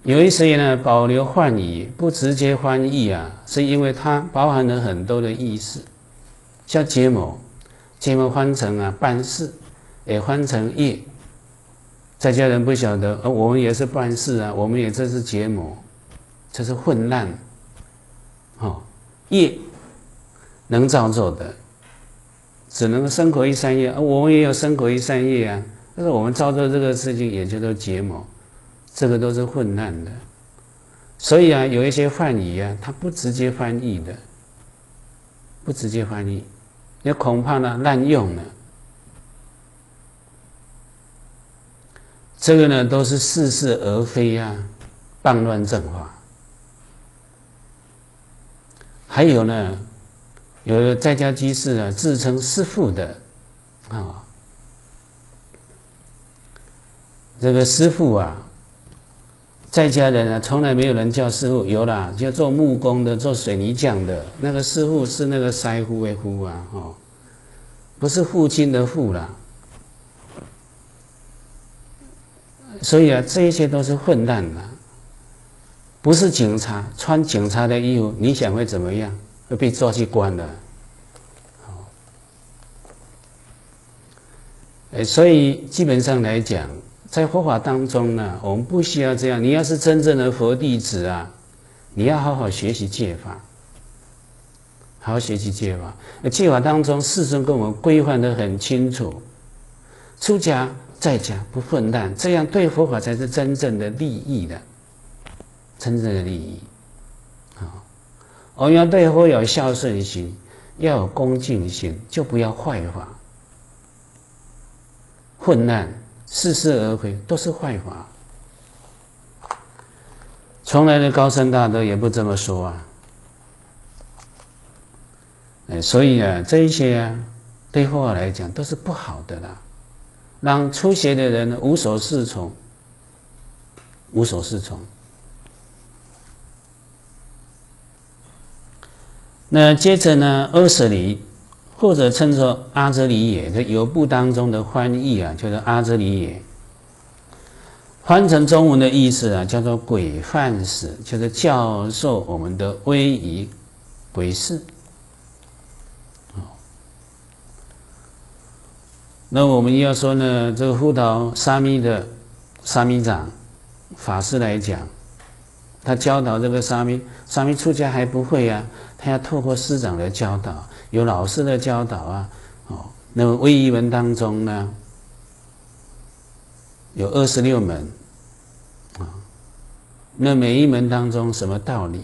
有一些呢保留换译，不直接翻译啊，是因为它包含了很多的意思，像结魔，结魔翻成啊办事，也翻成业。在家人不晓得，而我们也是办事啊，我们也这是结魔，这是混乱，哦，业能造作的，只能生活一三业，我们也有生活一三业啊，但是我们造作这个事情也叫做结魔，这个都是混乱的，所以啊，有一些翻译啊，它不直接翻译的，不直接翻译，也恐怕呢滥用了。这个呢，都是似是而非啊，谤乱正法。还有呢，有的在家居士啊，自称师父的啊，这个师父啊，在家人啊，从来没有人叫师傅，有啦，就做木工的、做水泥匠的那个师傅是那个腮夫的夫啊，哦，不是父亲的父啦。所以啊，这一切都是混蛋的，不是警察穿警察的衣服，你想会怎么样？会被抓去关的。哎，所以基本上来讲，在佛法当中呢，我们不需要这样。你要是真正的佛弟子啊，你要好好学习戒法，好好学习戒法。戒法当中，世尊跟我们规范的很清楚，出家。在家不混蛋，这样对佛法才是真正的利益的，真正的利益。啊，我们要对佛有孝顺心，要有恭敬心，就不要坏法。混乱、似是而非都是坏法。从来的高僧大德也不这么说啊。哎，所以啊，这一些啊，对佛来讲都是不好的啦。让初学的人无所适从，无所适从。那接着呢，二舍离，或者称作阿遮离也，这有部当中的翻译啊，叫做阿遮离也。翻成中文的意思啊，叫做鬼犯使，就是教授我们的威仪鬼事。那我们要说呢，这个辅导沙弥的沙弥长法师来讲，他教导这个沙弥，沙弥出家还不会啊，他要透过师长来教导，有老师的教导啊，哦，那么威仪门当中呢，有二十六门啊，那每一门当中什么道理，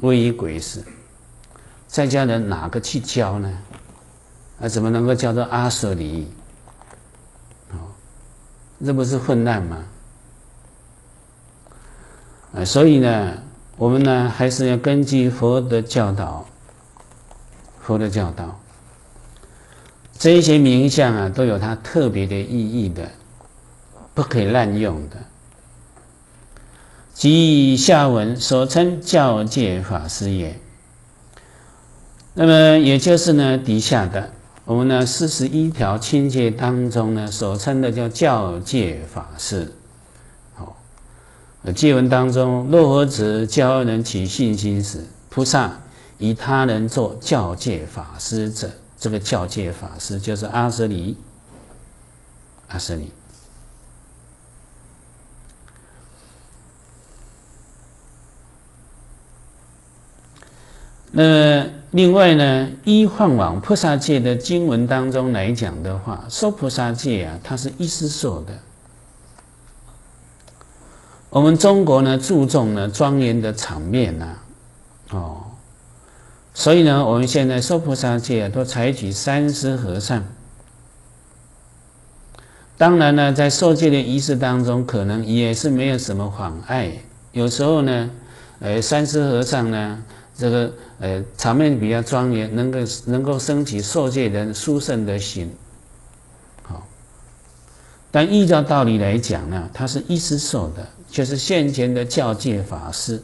威仪鬼事，在家人哪个去教呢？啊，怎么能够叫做阿舍离？这不是混乱吗？啊，所以呢，我们呢还是要根据佛的教导，佛的教导，这些名相啊，都有它特别的意义的，不可以滥用的。即下文所称教界法师也。那么也就是呢，底下的。我们呢，四十一条清戒当中呢，所称的叫教戒法师。好，戒文当中，若何止教人起信心时，菩萨以他人做教戒法师者，这个教戒法师就是阿舍尼。阿舍尼。那另外呢，依幻往菩萨界的经文当中来讲的话，说菩萨界啊，它是一时受的。我们中国呢，注重呢庄严的场面呐，哦，所以呢，我们现在说菩萨界都采取三师和尚。当然呢，在受戒的仪式当中，可能也是没有什么妨碍。有时候呢，呃，三师和尚呢。这个呃场面比较庄严，能够能够升起受戒人殊胜的心，好。但依照道理来讲呢，它是一时受的，就是现前的教戒法师。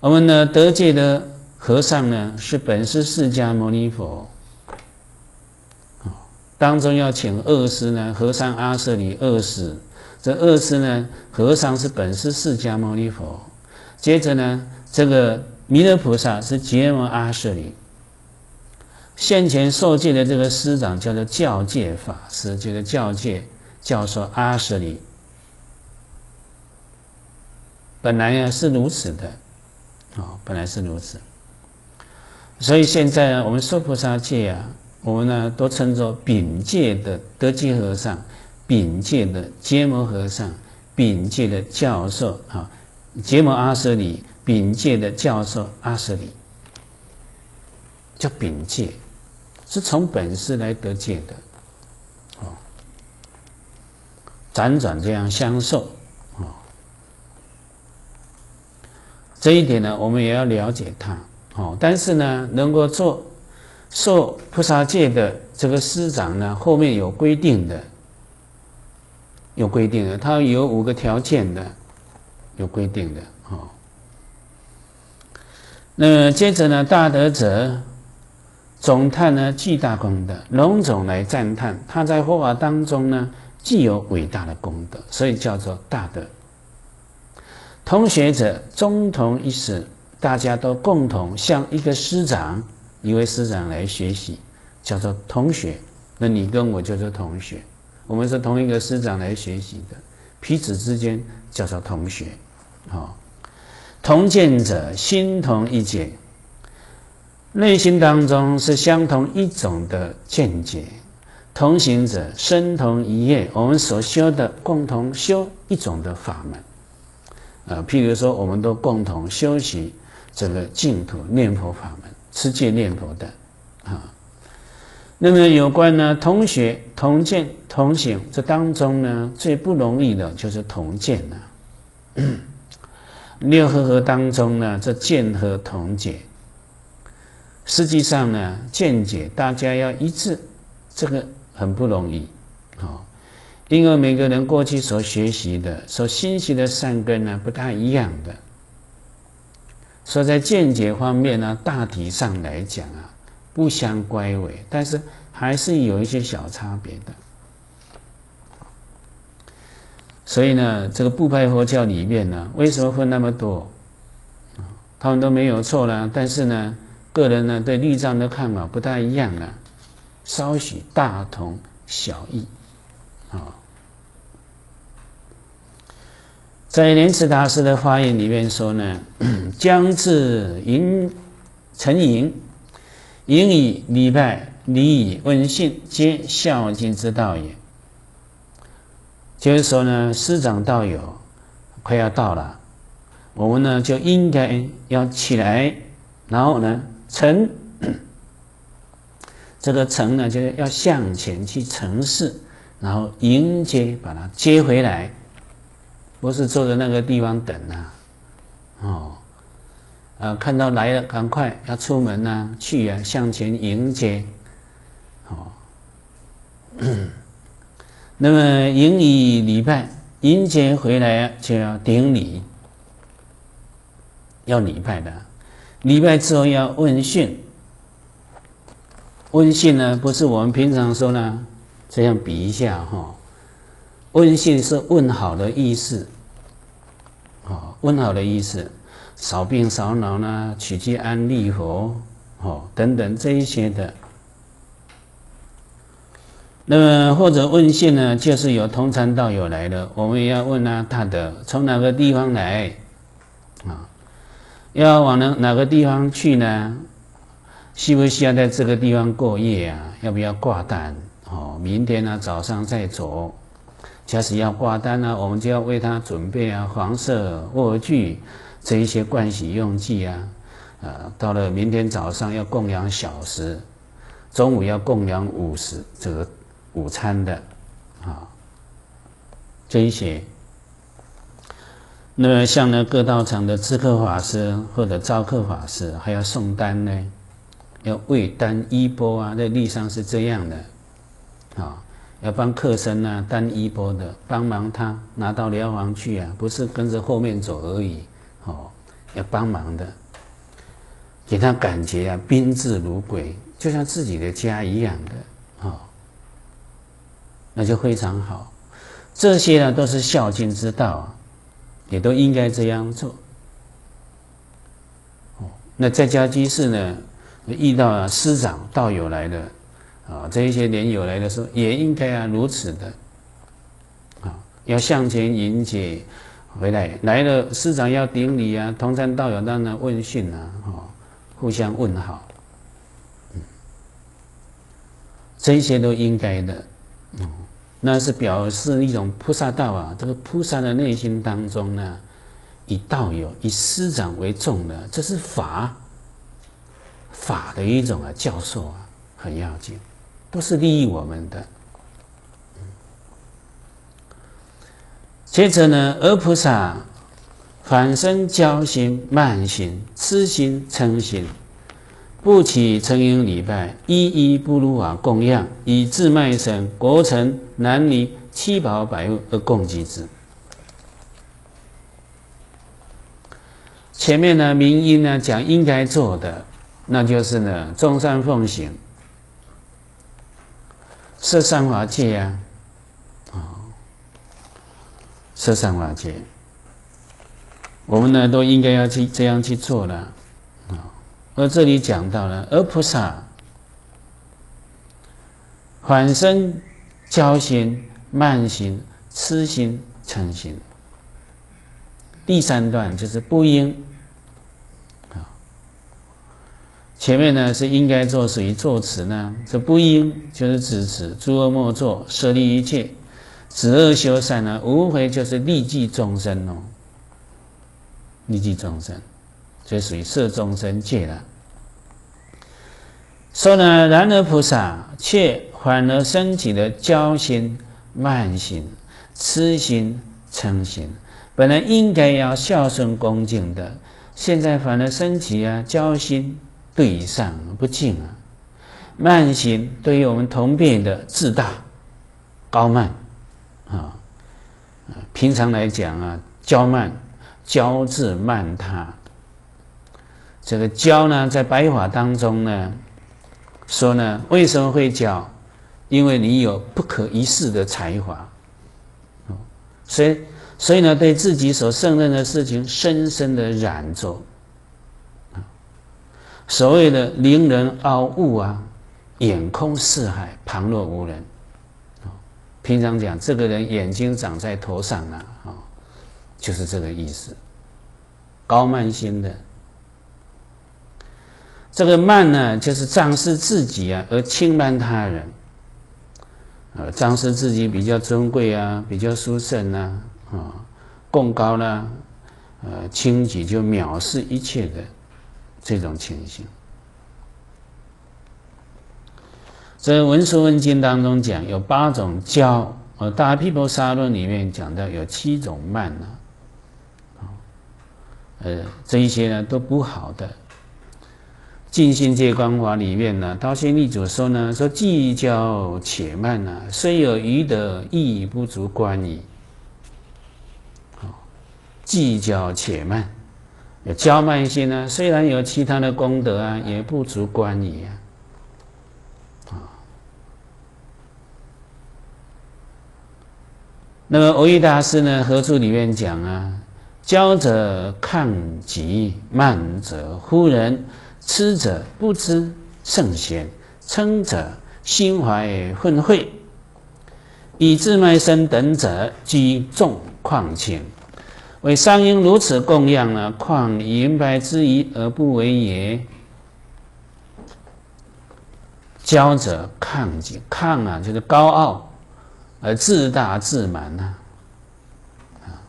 我们呢得戒的和尚呢是本师释迦牟尼佛。当中要请二师呢，和尚阿舍里二师。这二师呢，和尚是本师释迦牟尼佛。接着呢，这个弥勒菩萨是结摩阿舍里。现前受戒的这个师长叫做教戒法师，这个教戒教授阿舍里。本来呀是如此的，啊，本来是如此。所以现在呢，我们说菩萨戒啊。我们呢都称作丙戒的德基和尚，丙戒的揭摩和尚，丙戒的教授啊，揭摩阿舍里，丙戒的教授阿舍里，叫丙戒，是从本师来得戒的，哦，辗转这样相受，哦，这一点呢，我们也要了解它，哦，但是呢，能够做。受菩萨戒的这个师长呢，后面有规定的，有规定的，他有五个条件的，有规定的哦。那接着呢，大德者总叹呢巨大功德，龙总来赞叹他在佛法当中呢，既有伟大的功德，所以叫做大德。同学者中同一时，大家都共同向一个师长。一位师长来学习，叫做同学。那你跟我就是同学，我们是同一个师长来学习的，彼此之间叫做同学。好，同见者心同一解，内心当中是相同一种的见解。同行者身同一业，我们所修的共同修一种的法门。呃，譬如说，我们都共同修习这个净土念佛法门。持戒念佛的，啊，那么有关呢同学同见同行，这当中呢最不容易的就是同见了。<clears throat> 六合合当中呢，这见和同解，实际上呢见解大家要一致，这个很不容易，啊，因为每个人过去所学习的、所欣习的善根呢不太一样的。所以在见解方面呢，大体上来讲啊，不相乖违，但是还是有一些小差别的。所以呢，这个部派佛教里面呢，为什么分那么多？他们都没有错啦，但是呢，个人呢对律藏的看法不太一样啊，稍许大同小异，啊。在莲池大师的发言里面说呢，<clears throat> 将至迎成迎，迎以礼拜，礼以问讯，皆孝敬之道也。就是说呢，师长道友快要到了，我们呢就应该要起来，然后呢成 <coughs> 这个成呢就是要向前去成事，然后迎接把它接回来。不是坐在那个地方等呐，哦，啊，看到来了，赶快要出门呐，去呀，向前迎接，哦，<coughs> 那么迎以礼拜，迎接回来就要顶礼，要礼拜的，礼拜之后要问讯，问讯呢，不是我们平常说呢，这样比一下哈。问讯是问好的意思，哦，问好的意思，少病少恼呢，取其安利佛，哦，等等这一些的。那么或者问讯呢，就是有同参道友来了，我们也要问啊，他的从哪个地方来，啊，要往哪哪个地方去呢？需不需要在这个地方过夜啊？要不要挂单？哦，明天呢早上再走。假使要挂单呢，我们就要为他准备啊，黄色卧具这一些盥洗用具啊，啊，到了明天早上要供养小食，中午要供养午食这个午餐的啊，这一些。那么像呢各道场的知客法师或者招客法师，还要送单呢，要为单衣钵啊，在历史上是这样的啊。要帮客身啊担衣钵的，帮忙他拿到疗房去啊，不是跟着后面走而已，哦，要帮忙的，给他感觉啊宾至如归，就像自己的家一样的，哦，那就非常好。这些呢都是孝敬之道啊，也都应该这样做。哦，那在家居士呢，遇到师长道友来了。啊，这一些莲友来的时候，也应该啊如此的，啊，要向前迎接回来。来了，师长要顶礼啊，同参道友当然问讯啊，哦，互相问好，嗯，这些都应该的，哦，那是表示一种菩萨道啊，这个菩萨的内心当中呢，以道友、以师长为重的，这是法法的一种啊教授啊，很要紧。都是利益我们的。接着呢，而菩萨反生骄心、慢心、痴心、嗔心，不起成因礼拜，一一不如法供养，以自卖身、国臣、男女、七宝百物而供给之。前面呢，明因呢讲应该做的，那就是呢，众善奉行。设三法界呀，啊，设三法界，我们呢都应该要去这样去做了，啊，而这里讲到了，而菩萨反身交心、慢心、痴心、嗔心，第三段就是不应。前面呢是应该做，属于作词呢。这不应就是指此诸恶莫作，舍利一切，止恶修善呢，无非就是利济众生哦，利济众生，这属于摄众生界了。说呢，然而菩萨却反而升起的骄心、慢心、痴心、嗔心，本来应该要孝顺恭敬的，现在反而升起啊骄心。对上不敬啊，慢行对于我们同辈的自大、高慢啊，平常来讲啊，骄慢、骄自慢他。这个骄呢，在白话当中呢，说呢，为什么会骄？因为你有不可一世的才华，所以所以呢，对自己所胜任的事情深深的染着。所谓的凌人傲物啊，眼空四海，旁若无人。平常讲，这个人眼睛长在头上啊，啊，就是这个意思。高慢心的，这个慢呢，就是仗势自己啊，而轻慢他人。呃，仗势自己比较尊贵啊，比较殊胜啊，啊，贡高呢，呃，轻己就藐视一切的。这种情形，在《文殊问经》当中讲有八种骄，呃，《大毗婆沙论》里面讲到有七种慢呢，呃，这一些呢都不好的。《净心界光华》里面呢，道心立主说呢，说既骄且慢呢，虽有余德，亦不足观矣。既骄且慢。有骄慢心呢，虽然有其他的功德啊，也不足观矣啊。那么欧益大师呢，合著里面讲啊，骄者抗己，慢者忽人，痴者不知圣贤，嗔者心怀愤恚，以自卖身等者，居众况轻。为上应如此供养呢？况银白之仪而不为也？骄者亢己，亢啊，就是高傲而自大自满呐。啊，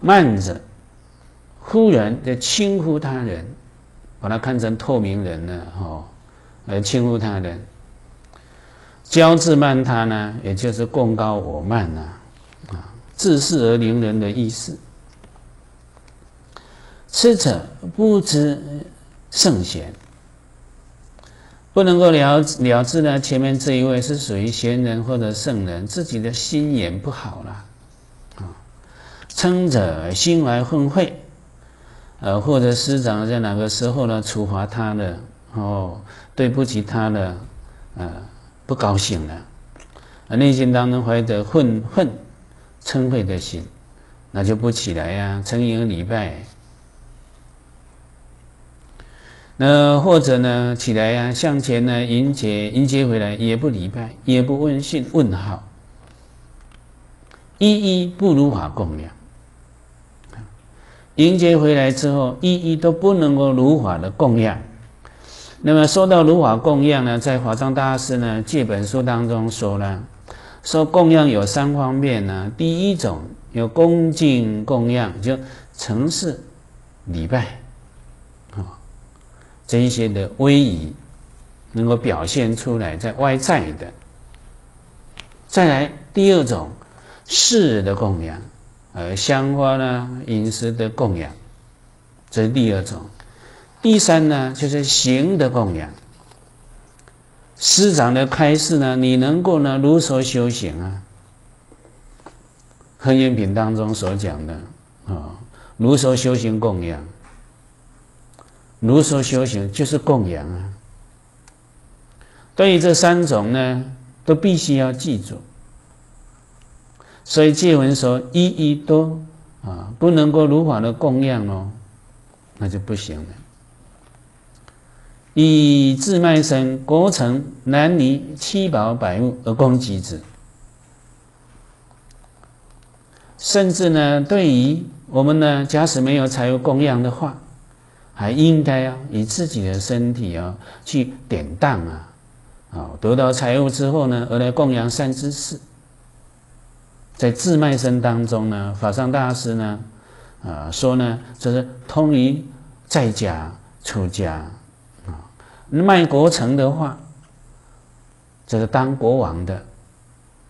慢者忽人就轻忽他人，把他看成透明人了，哦，而轻忽他人。骄自慢他呢，也就是共高我慢呐。自恃而凌人的意思。痴者不知圣贤，不能够了了知呢，前面这一位是属于贤人或者圣人，自己的心眼不好了，啊，称者心怀愤恚，呃，或者师长在哪个时候呢处罚他的，哦，对不起他的，呃，不高兴了，啊，内心当中怀着愤恨、嗔恚的心，那就不起来呀，称迎礼拜。那或者呢，起来呀，向前呢迎接，迎接回来也不礼拜，也不问讯问好，一一不如法供养。迎接回来之后，一一都不能够如法的供养。那么说到如法供养呢，在法藏大师呢这本书当中说了，说供养有三方面呢，第一种有恭敬供养，就城市礼拜啊。这一些的威仪能够表现出来，在外在的。再来第二种事的供养，呃，香花呢，饮食的供养，这是第二种。第三呢，就是行的供养。师长的开示呢，你能够呢如所修行啊，《恒愿品》当中所讲的啊，如所修行供养。如说修行就是供养啊。对于这三种呢，都必须要记住。所以戒文说一一都啊，不能够如法的供养哦，那就不行了。以自卖身、国城、男女、七宝百物而供给之，甚至呢，对于我们呢，假使没有财物供养的话。还应该啊，以自己的身体啊去典当啊，啊，得到财物之后呢，而来供养善知识。在自卖身当中呢，法上大师呢，啊说呢，这是通于在家出家，卖国城的话，这是当国王的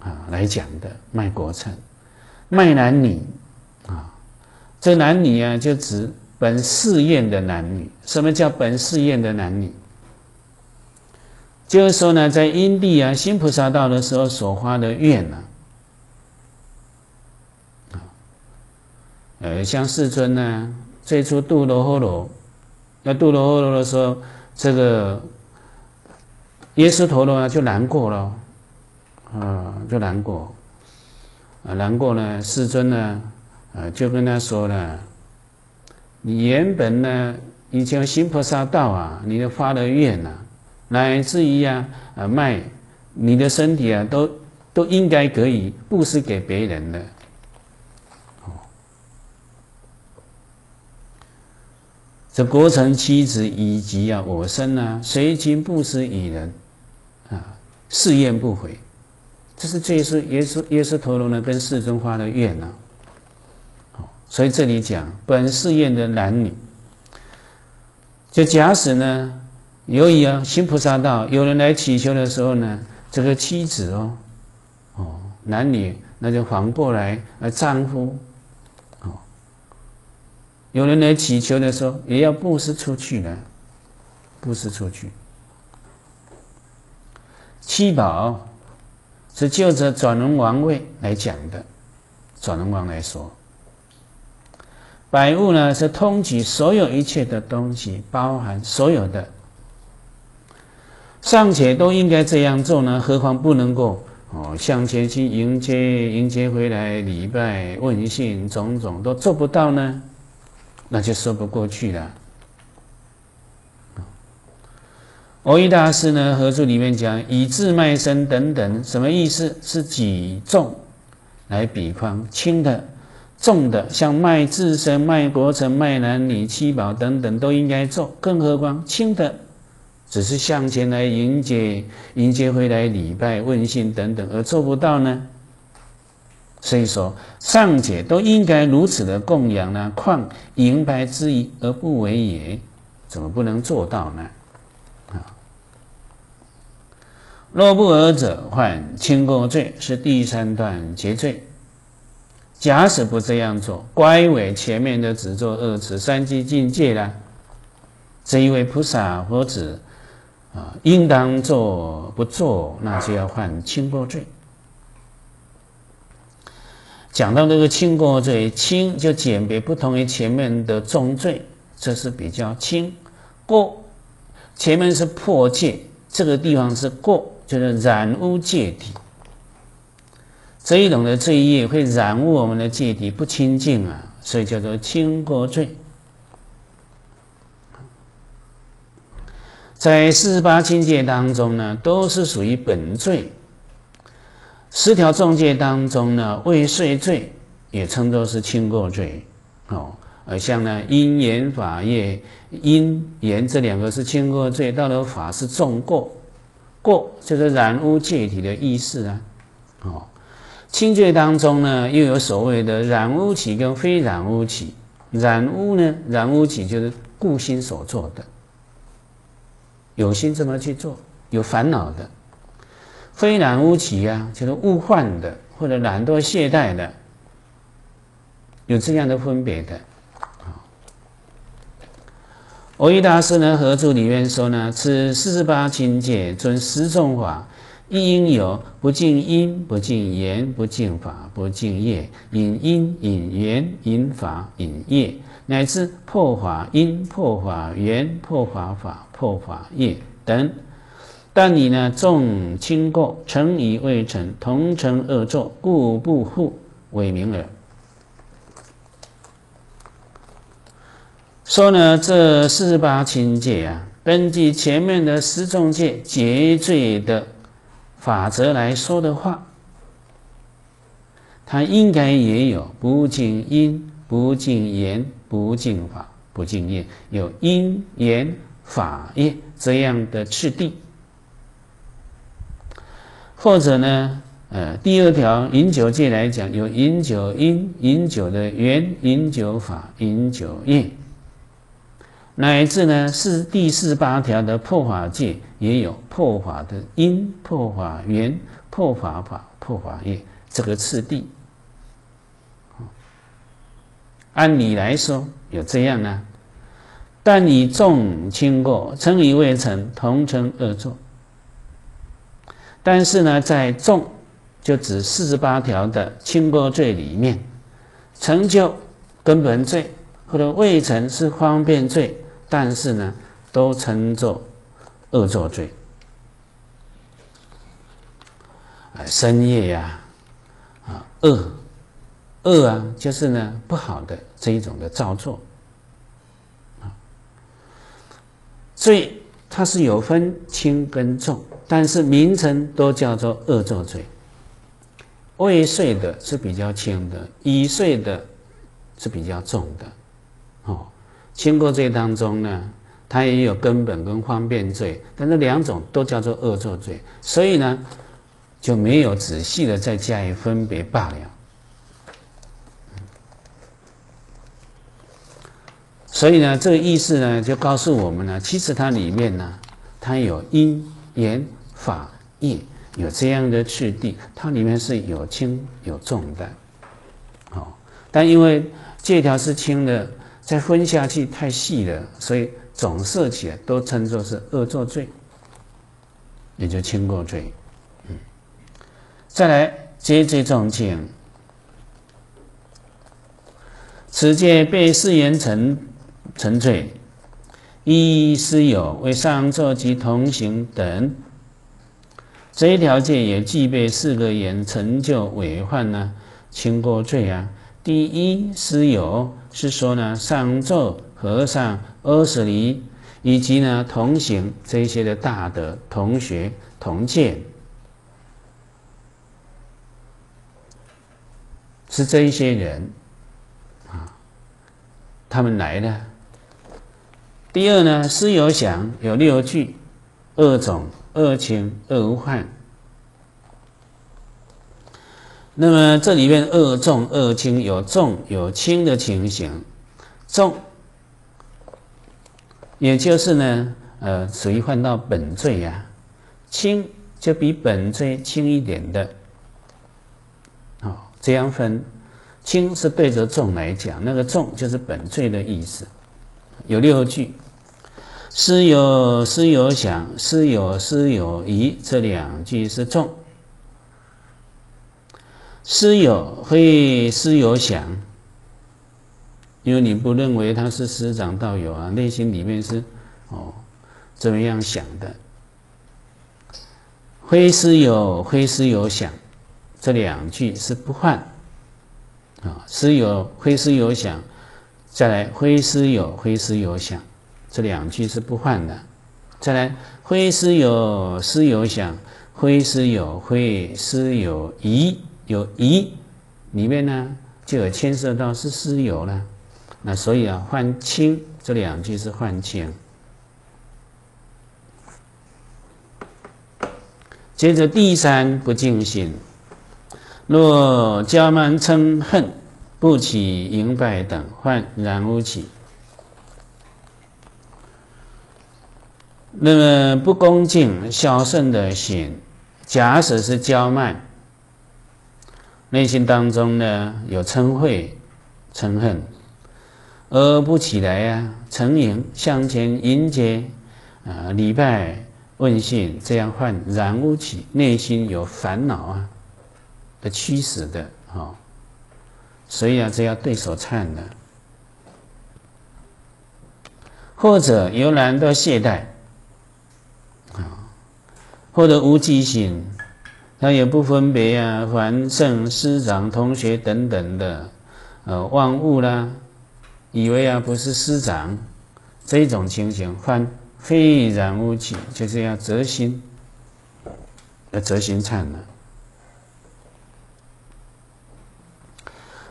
啊来讲的卖国城，卖男女啊，这男女啊就指。本寺院的男女，什么叫本寺院的男女？就是说呢，在因地啊，新菩萨道的时候所发的愿呢，啊，呃，像世尊呢，最初度罗诃罗，要度罗诃罗的时候，这个耶稣陀罗就难过了，啊，就难过，啊，难过呢，世尊呢，啊，就跟他说了。你原本呢，以前新菩萨道啊，你的发的愿呐，乃至于啊，啊卖你的身体啊，都都应该可以布施给别人的。这国城妻子以及啊我身啊，随今不施与人啊，誓愿不悔。这是这是耶稣耶稣陀罗呢跟世尊发的愿呐。所以这里讲本誓愿的男女，就假使呢，由于啊新菩萨道有人来祈求的时候呢，这个妻子哦，哦男女那就反过来啊丈夫，有人来祈求的时候也要布施出去呢，布施出去。七宝是就着转轮王位来讲的，转轮王来说。百物呢是通举所有一切的东西，包含所有的，尚且都应该这样做呢，何况不能够哦向前去迎接迎接回来礼拜问讯种种都做不到呢？那就说不过去了。欧一大师呢，合著里面讲以智卖身等等，什么意思？是举重来比方轻的。重的像卖自身、卖国城、卖男女、七宝等等都应该做，更何况轻的，只是向前来迎接、迎接回来礼拜、问讯等等而做不到呢？所以说，上解都应该如此的供养呢，况迎白之意而不为也，怎么不能做到呢？啊，若不尔者，犯轻过罪，是第三段结罪。假使不这样做，乖违前面的只做二次三级境界了。这一位菩萨佛子啊，应当做不做，那就要犯轻过罪。讲到这个轻过罪，轻就鉴别不同于前面的重罪，这是比较轻。过前面是破戒，这个地方是过，就是染污戒体。这一种的罪业会染污我们的戒体，不清净啊，所以叫做轻过罪。在四十八境界当中呢，都是属于本罪。十条重戒当中呢，未遂罪也称作是轻过罪，哦，而像呢因言法业，因言这两个是轻过罪，到了法是重过，过就是染污戒体的意思啊，哦，轻罪当中呢，又有所谓的染污起跟非染污起，染污呢，染污起就是故心所做的，有心这么去做，有烦恼的。非染污起呀，就是误患的，或者懒惰懈怠的，有这样的分别的。我一大师呢，合著里面说呢，此四十八境界尊十种法，一应有不净因、不净言、不净法、不净业，引因、引缘、引法、引业，乃至破法因、破法缘、破法法、破法业等。但你呢，重轻过，成以未成，同成恶作，故不复为名耳。说呢，这四十八轻戒啊，根据前面的十重戒结罪的法则来说的话，它应该也有不敬因、不敬言、不敬法、不敬业，有因言法业这样的次第。或者呢，呃，第二条饮酒戒来讲，有饮酒因、饮酒的缘、饮酒法、饮酒业，乃至呢是第四八条的破法戒，也有破法的因、破法缘、破法法、破法业这个次第。按理来说有这样呢，但你重轻过，成与未成，同成恶作。但是呢，在重就指四十八条的轻过罪里面，成就根本罪或者未成是方便罪，但是呢，都称作恶作罪。啊，深夜呀，啊，恶，恶啊，就是呢不好的这一种的造作。啊，罪它是有分轻跟重。但是名称都叫做恶作罪，未遂的是比较轻的，已遂的是比较重的。哦，轻过罪当中呢，它也有根本跟方便罪，但这两种都叫做恶作罪，所以呢就没有仔细的再加以分别罢了。所以呢，这个意思呢就告诉我们呢，其实它里面呢，它有因缘。法义有这样的质地，它里面是有轻有重的，好，但因为这条是轻的，再分下去太细了，所以总涉起来都称作是恶作罪，也就轻过罪。嗯，再来接罪重轻，此戒被誓言成成罪，一师有为上座及同行等。这一条戒也具备四个言成就违犯呢，轻过罪啊。第一师友是说呢，上座和尚二十里，以及呢同行这些的大德同学同见，是这一些人啊，他们来的。第二呢，师友想有六句，二种。恶轻恶无患。那么这里面恶重恶轻有重有轻的情形，重，也就是呢，呃，属于犯到本罪呀；轻就比本罪轻一点的。好，这样分，轻是对着重来讲，那个重就是本罪的意思。有六句。师有师有想，师有师有疑，这两句是重。师有会师有想，因为你不认为他是师长道友啊，内心里面是哦怎么样想的。会师有会师有想，这两句是不换啊。师有会师有想，再来会师有会师有想。这两句是不换的。再来，会师有师有想，会师有会师有疑，有疑里面呢就有牵涉到是师有了。那所以啊，换清这两句是换清。接着第三不净心，若骄慢嗔恨，不起迎拜等，换然无起。那么不恭敬孝顺的心，假使是骄慢，内心当中呢有嗔恚、嗔恨，而不起来呀，承迎向前迎接啊礼拜问讯，这样换然无起，内心有烦恼啊的驱使的啊，所以啊这要对手忏的，或者由懒惰懈怠。或者无记心，他也不分别啊，凡圣师长、同学等等的，呃，万物啦，以为啊不是师长，这种情形，犯非然无起，就是要择心，要择心忏了。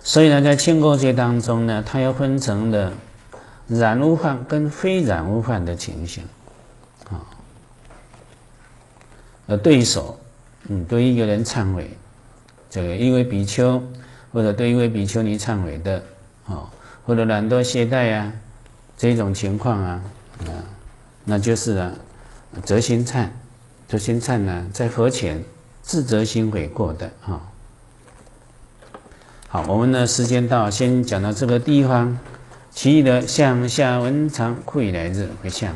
所以呢，在清过节当中呢，它要分成的染污犯跟非染污犯的情形。呃，对手，嗯，对一个人忏悔，这个一位比丘，或者对一位比丘尼忏悔的，哦，或者懒惰懈怠啊，这种情况啊，啊，那就是啊，责心忏，责心忏呢，在佛前自责心悔过的，哈。好，我们呢时间到，先讲到这个地方，其余的向下文长会来日回向。